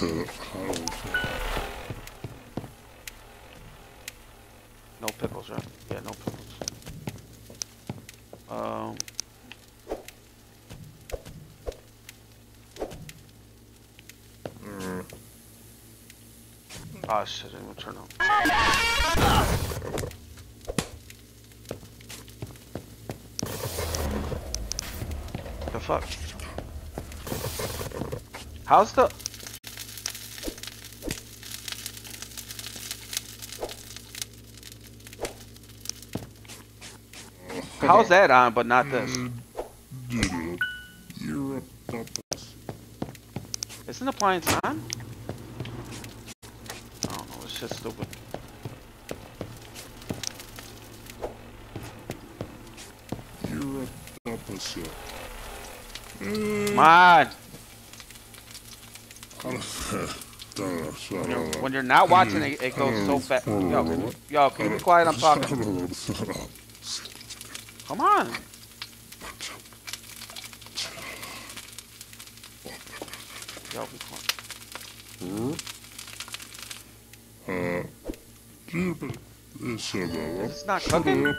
No pickles, right? Yeah, no pickles. Um. Ah, shit, I'm gonna turn on. The fuck? How's the... How's that on, uh, but not this? Mm, puppet. Isn't the appliance on? I don't know, it's just stupid. You're a puppet. Come on! When you're not watching it, it goes so fast. Yo, yo, can you be quiet? I'm talking. Come on. Yo, be quiet. Hmm? It's not cooking.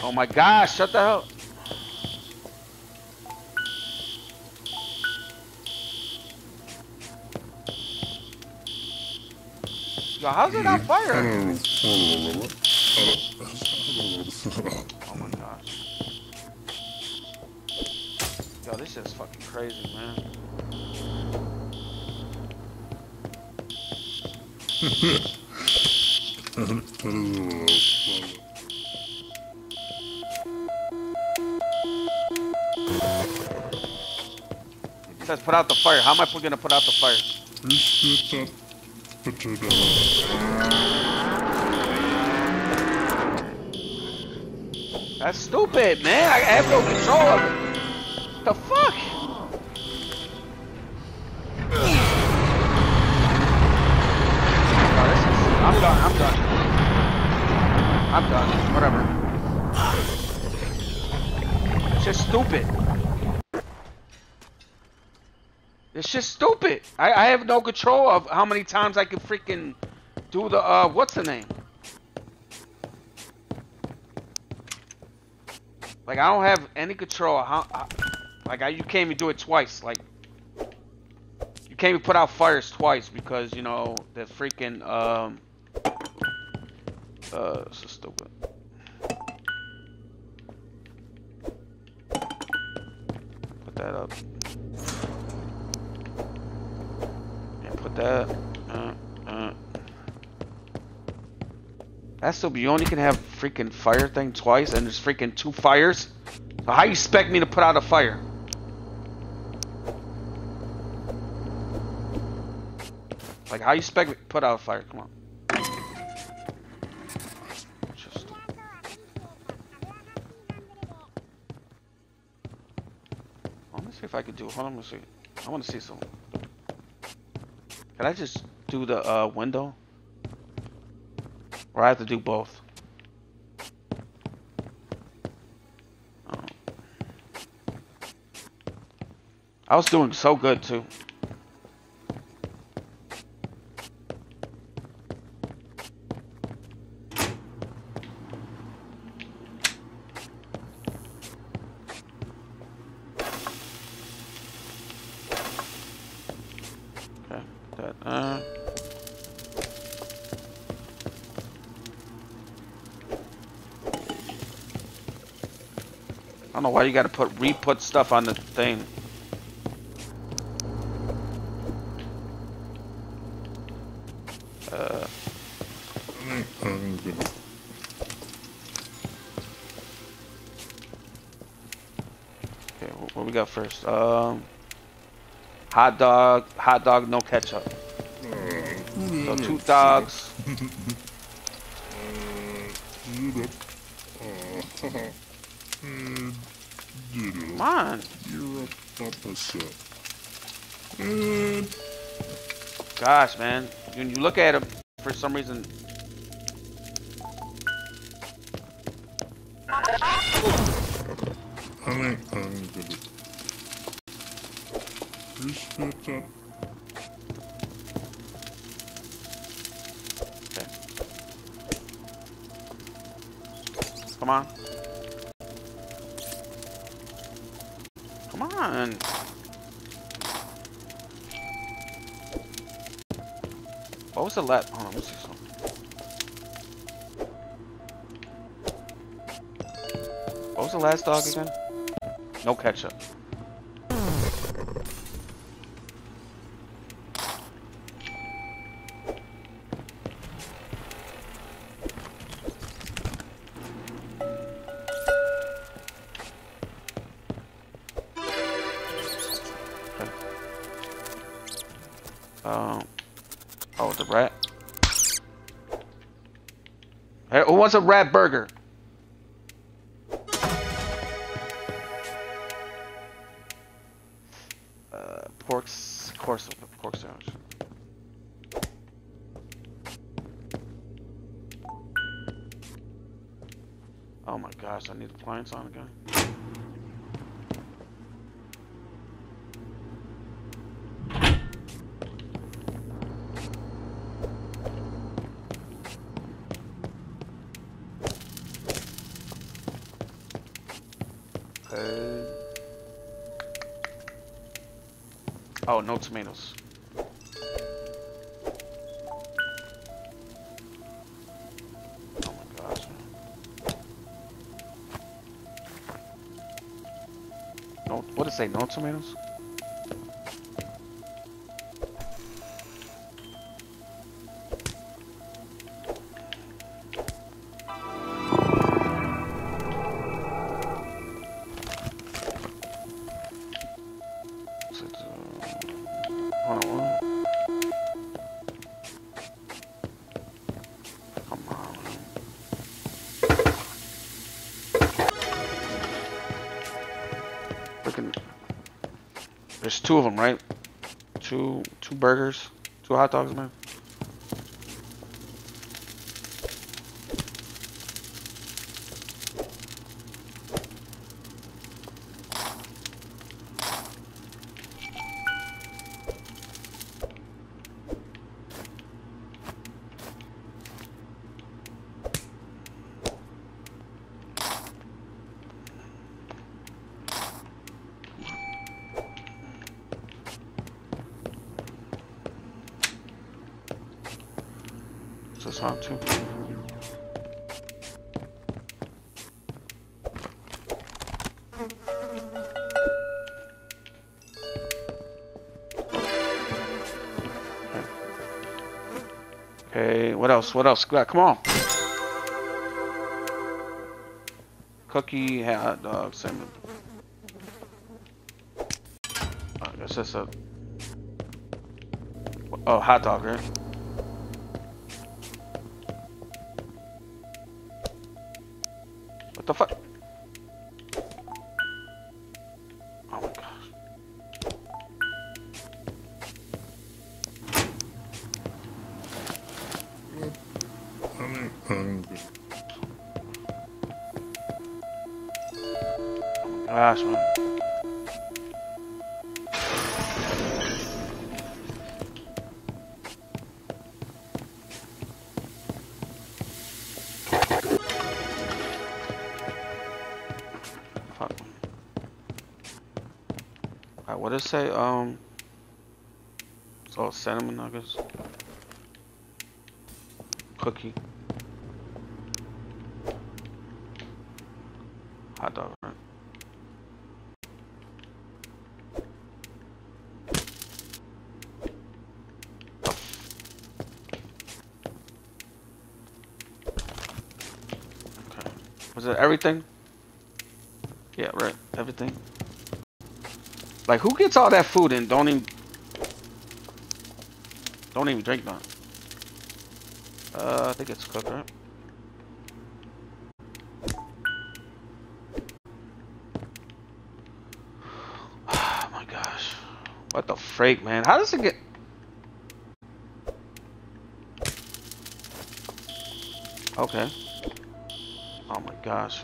Oh my gosh, shut the hell. Yo, how's it on fire? Oh my gosh. Yo, this is fucking crazy, man. It says put out the fire. How am I gonna put out the fire? Hmm? That's stupid, man. I have no control of it. The fuck? Oh, is- I'm done. I'm done. I'm done. Whatever. It's just stupid. It's just stupid. I, I have no control of how many times I can freaking do the uh what's the name? Like I don't have any control how, how like I you can't even do it twice. Like you can't even put out fires twice because you know the freaking um uh is stupid. Put that up. Yeah, put that. Uh. That's so you only can have freaking fire thing twice and there's freaking two fires? So how you expect me to put out a fire? Like how you expect me to put out a fire? Come on. Let me see if I can do. Hold on, let me see. I want to see something. Can I just do the uh, window? Or I have to do both? Oh. I was doing so good too. Okay, that, uh... I don't know why you gotta put re-put stuff on the thing. Uh, okay, what, we got first? Um, hot dog, hot dog, no ketchup. So two dogs. Come on. Mm. Gosh, man. When you look at him, for some reason. Okay. Come on. Come on. What was the last? Hold on, let me see something. What was the last dog again? No ketchup. A rat burger? No tomatoes. No, what is Let's say no tomatoes. Two of them, right? Two, two burgers, two hot dogs, man. Okay, what else? What else? Come on. Cookie, hot dog, salmon. I guess that's a. Oh, hot dog, right? What it say? Um. it's all cinnamon nuggets. Cookie. Hot dog, right? Okay. Was it everything? Yeah, right. Everything. Like, who gets all that food and don't even... Don't even drink none? Uh, I think it's cooked, right? Oh my gosh. What the freak, man? How does it get... Okay. Oh my gosh.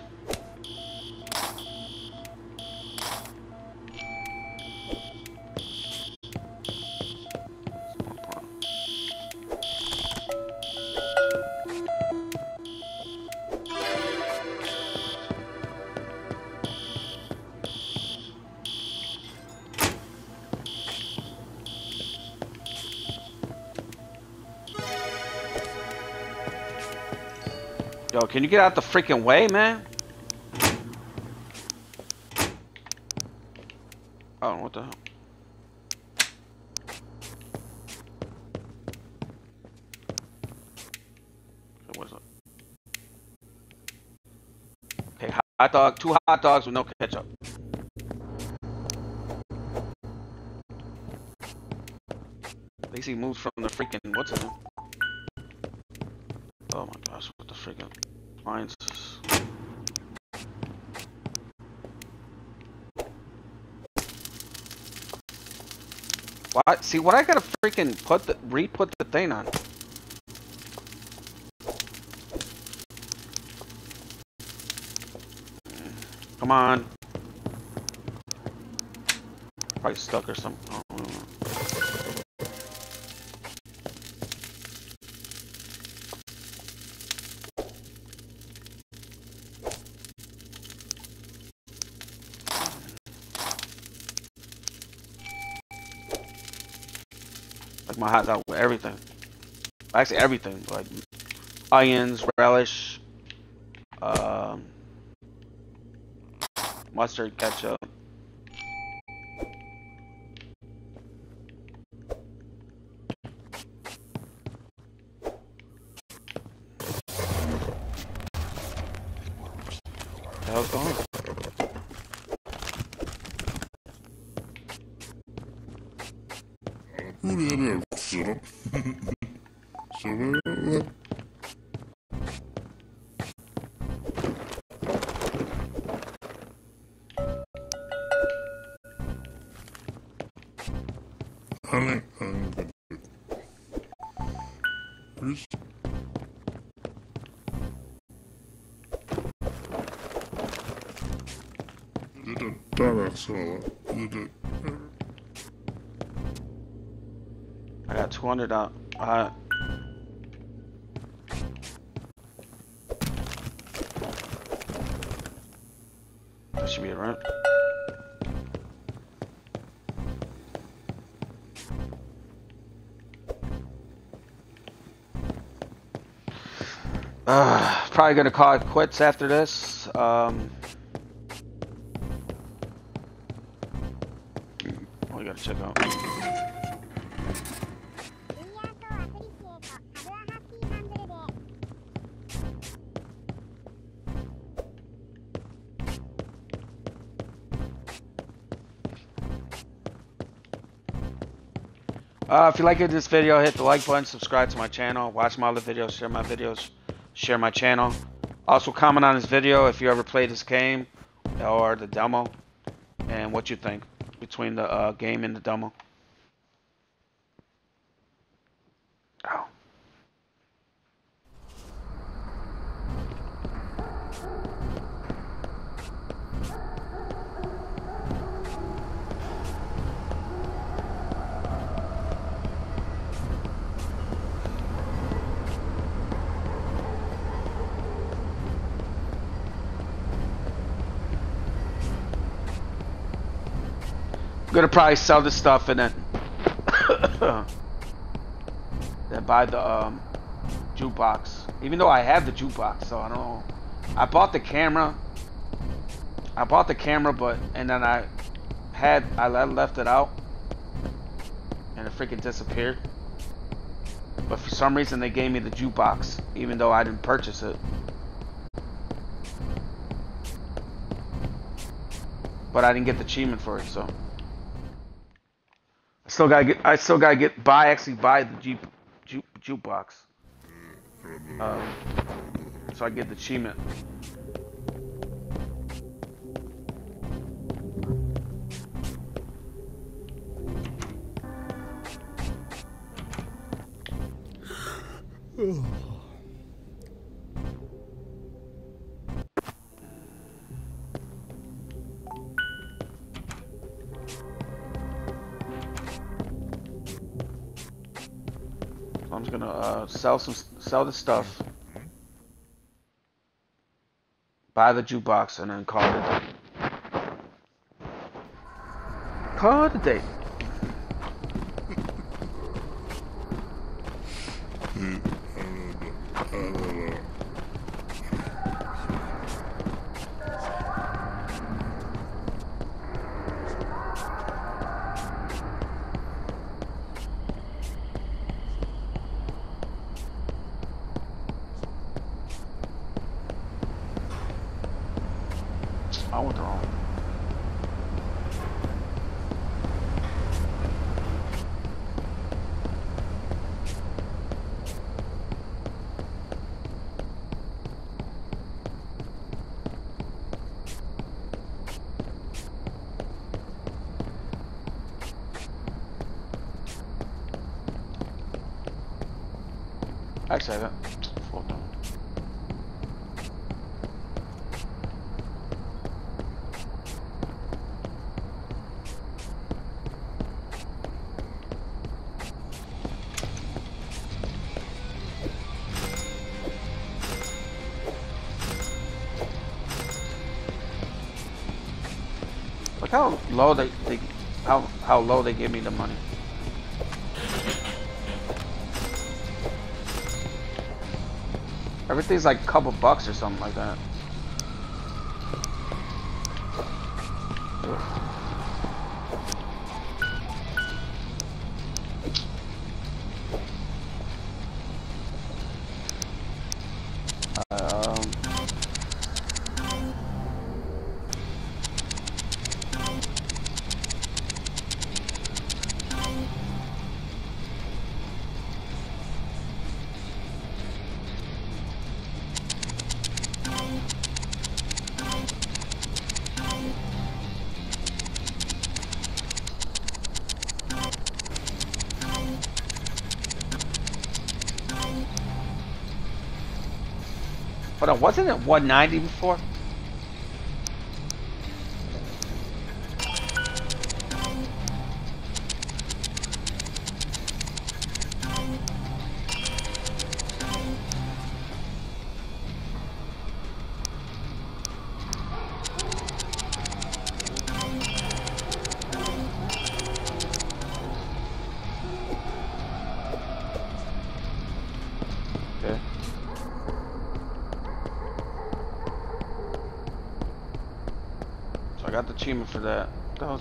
Can you get out the freaking way, man? Oh, what the hell? Okay, hot dog, two hot dogs with no ketchup. At least he moved from the freaking what's it? Oh my gosh, what the freaking appliances? Why? See, what I gotta freaking put the re-put the thing on? Come on. Probably stuck or something. Oh, Like my hot dog with everything. Actually, everything. Like onions, relish, um, mustard, ketchup, I got 200. Uh, that should be it, right? Uh, probably gonna call it quits after this. Um, we gotta check out. Uh, if you like this video, hit the like button, subscribe to my channel, watch my other videos, share my videos, share my channel. Also comment on this video if you ever played this game or the demo and what you think between the uh, game and the demo. Oh. I'm gonna probably sell this stuff and then then buy the um, jukebox. Even though I have the jukebox, so I don't know. I bought the camera. I bought the camera, but and then I had I left it out, and it freaking disappeared. But for some reason they gave me the jukebox, even though I didn't purchase it. But I didn't get the achievement for it, so. I still gotta get. I still gotta get buy actually buy the Jeep juke jukebox. Um, so I get the achievement. I'm just gonna uh, sell some sell the stuff, buy the jukebox, and then call it a day. Call it a day. I went the wrong. way. Actually, I got full. Look how low they, they how how low they give me the money. Everything's like a couple bucks or something like that. Wasn't it 190 before? For that. The hell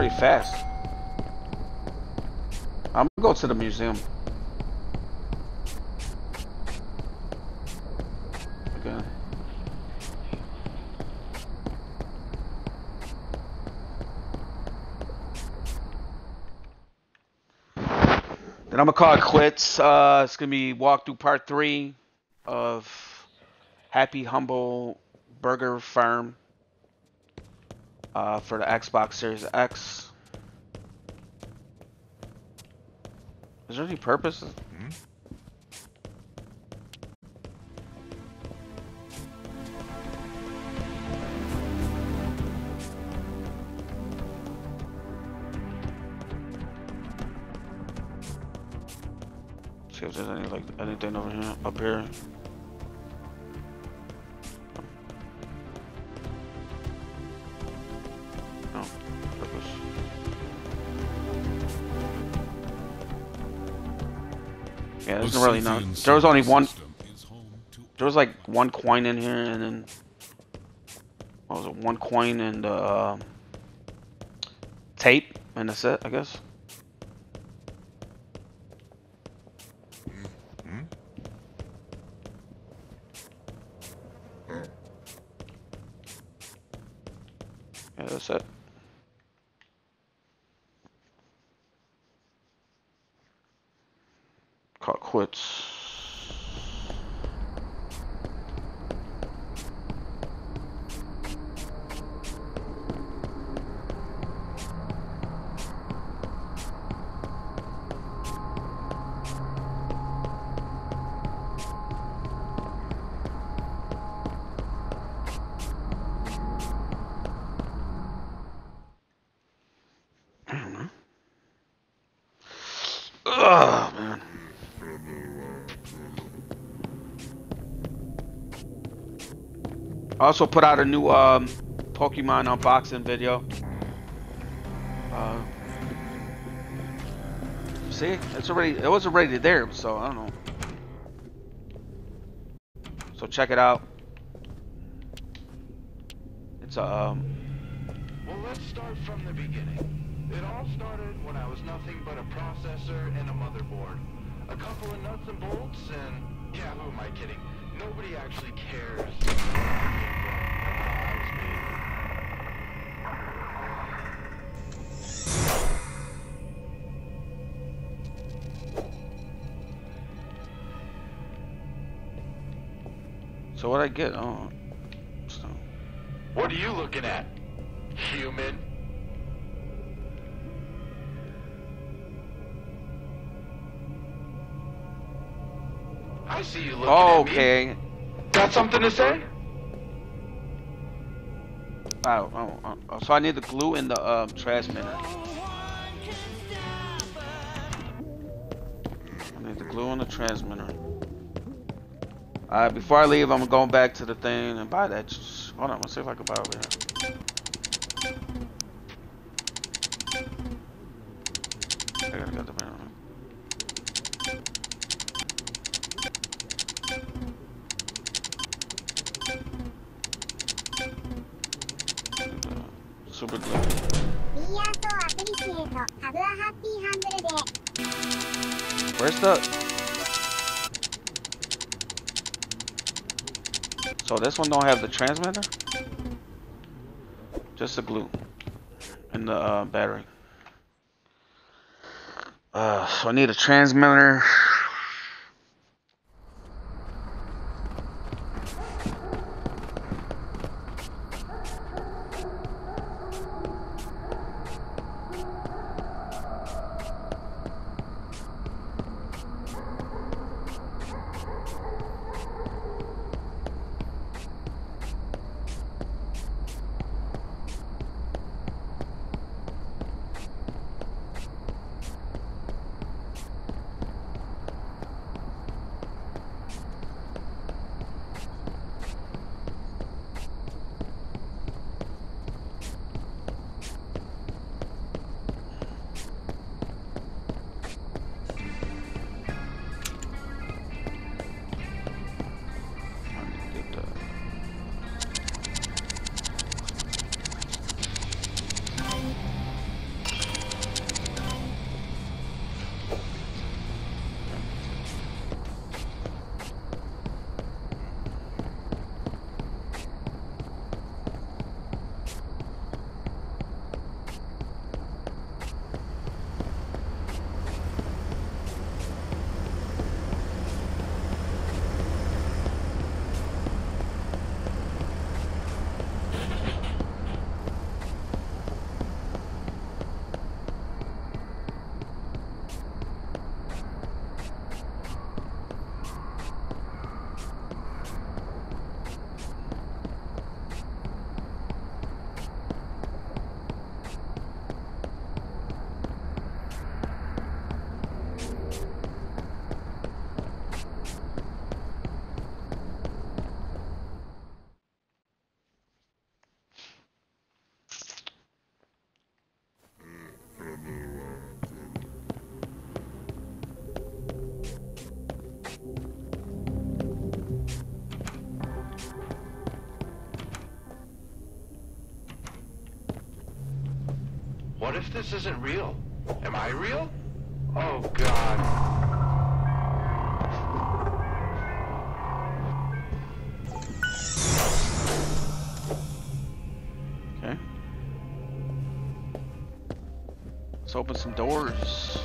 Pretty fast. I'm gonna go to the museum. Okay. Then I'm gonna call it quits. Uh, it's gonna be walkthrough part three of Happy Humble Burger Farm uh, for the Xbox Series X. Is there any purpose? See if there's any like anything over here up here. Yeah, there's no really no. There was only one. system is home to There was like one coin in here, and then what was it? One coin and uh, tape, and that's it, I guess. Yeah, that's it. Call it quits. Ugh, man. I also put out a new um, Pokemon unboxing video. Uh, see, it's already it was already there, so I don't know. So check it out. It's um Well, let's start from the beginning. It all started when I was nothing but a processor and a motherboard. A couple of nuts and bolts, and yeah, who am I kidding? Nobody actually cares. So what I get? Oh, so, What are you looking at? Human? I see you looking oh, at me. okay. Got something to say? Oh, oh, oh, so I need the glue in the um, transmitter. I need the glue on the transmitter. Alright, before I leave, I'm going back to the thing and buy that. Hold on, let's see if I can buy over here. I gotta get the banner. Super glue. ビー this one don't have the transmitter? Just the glue and the uh, battery. Uh, so I need a transmitter. This isn't real? Am I real? Oh, God. Let's open some doors.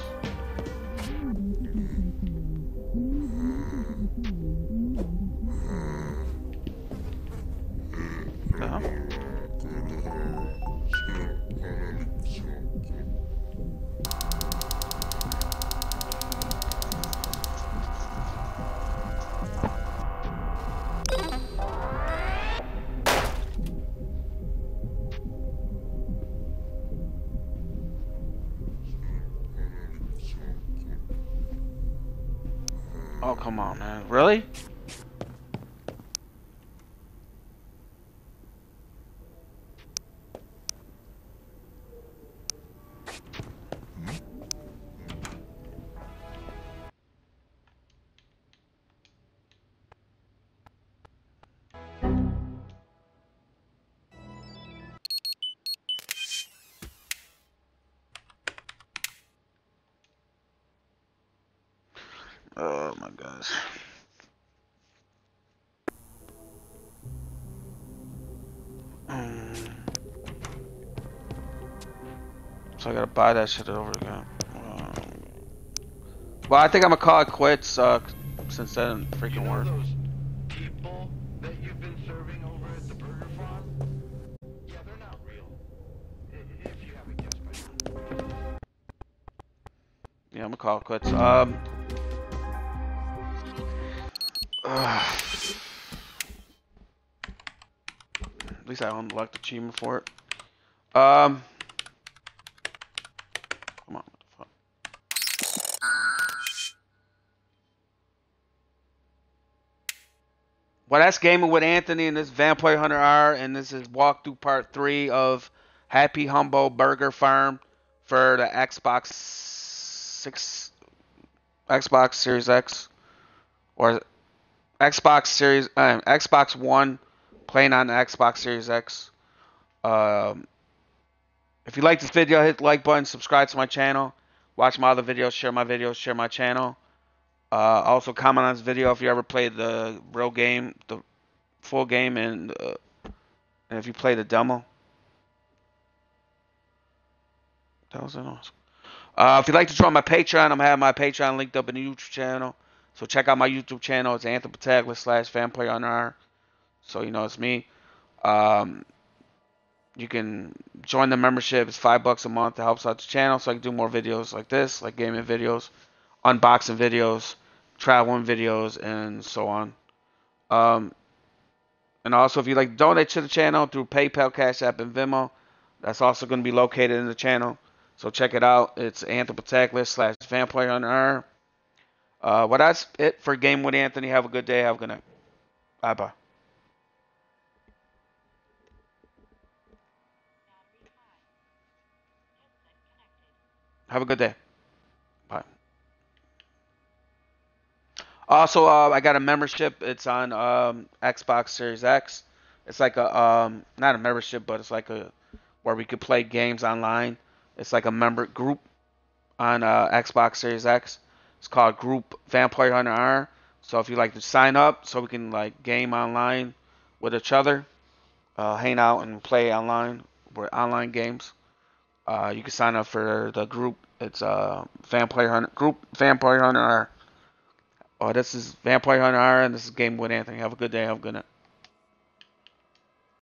Oh, come on, man. Really? So I gotta buy that shit over again. Um, well, I think I'm gonna call it quits uh, since that didn't You freaking know work. those people that you've been serving over at the burger farm? Yeah, they're not real. I- If you haven't guessed by now. Yeah, I'm gonna call it quits. Um. ugh. At least I unlocked achievement for it. Um. Well, that's gaming with Anthony, and this Vampire Hunter R, and this is walkthrough part three of Happy Humble Burger Farm for the Xbox Six, Xbox Series X, or Xbox Series, um, Xbox One, playing on the Xbox Series X. Um, if you like this video, hit the like button, subscribe to my channel, watch my other videos, share my videos, share my channel. Uh, also comment on this video if you ever played the real game, the full game and uh, and if you play the demo. That was an awesome. Uh, if you'd like to join my Patreon, I'm having my Patreon linked up in the YouTube channel. So check out my YouTube channel. It's Anthem Protagonist slash Vampire Hunter R. So you know it's me. Um, you can join the membership. It's five bucks a month. It helps out the channel so I can do more videos like this, like gaming videos, unboxing videos, traveling videos, and so on. Um, and also, if you'd like to donate to the channel through PayPal, Cash App, and Venmo, that's also going to be located in the channel. So check it out. It's Anthem slash Vampire Hunter R. Uh, well, that's it for Game with Anthony. Have a good day. Have a good night. Bye bye. Have a good day. Also, uh, I got a membership. It's on um, Xbox Series X. It's like a um, not a membership, but it's like a where we could play games online. It's like a member group on uh, Xbox Series X. It's called Group Vampire Hunter R. So if you like to sign up, so we can like game online with each other, uh, hang out and play online with online games. Uh, you can sign up for the group. It's uh, Vampire Hunter Group Vampire Hunter R. Oh, this is Vampire Hunter and this is Game with Anthony. Have a good day. Have a good night.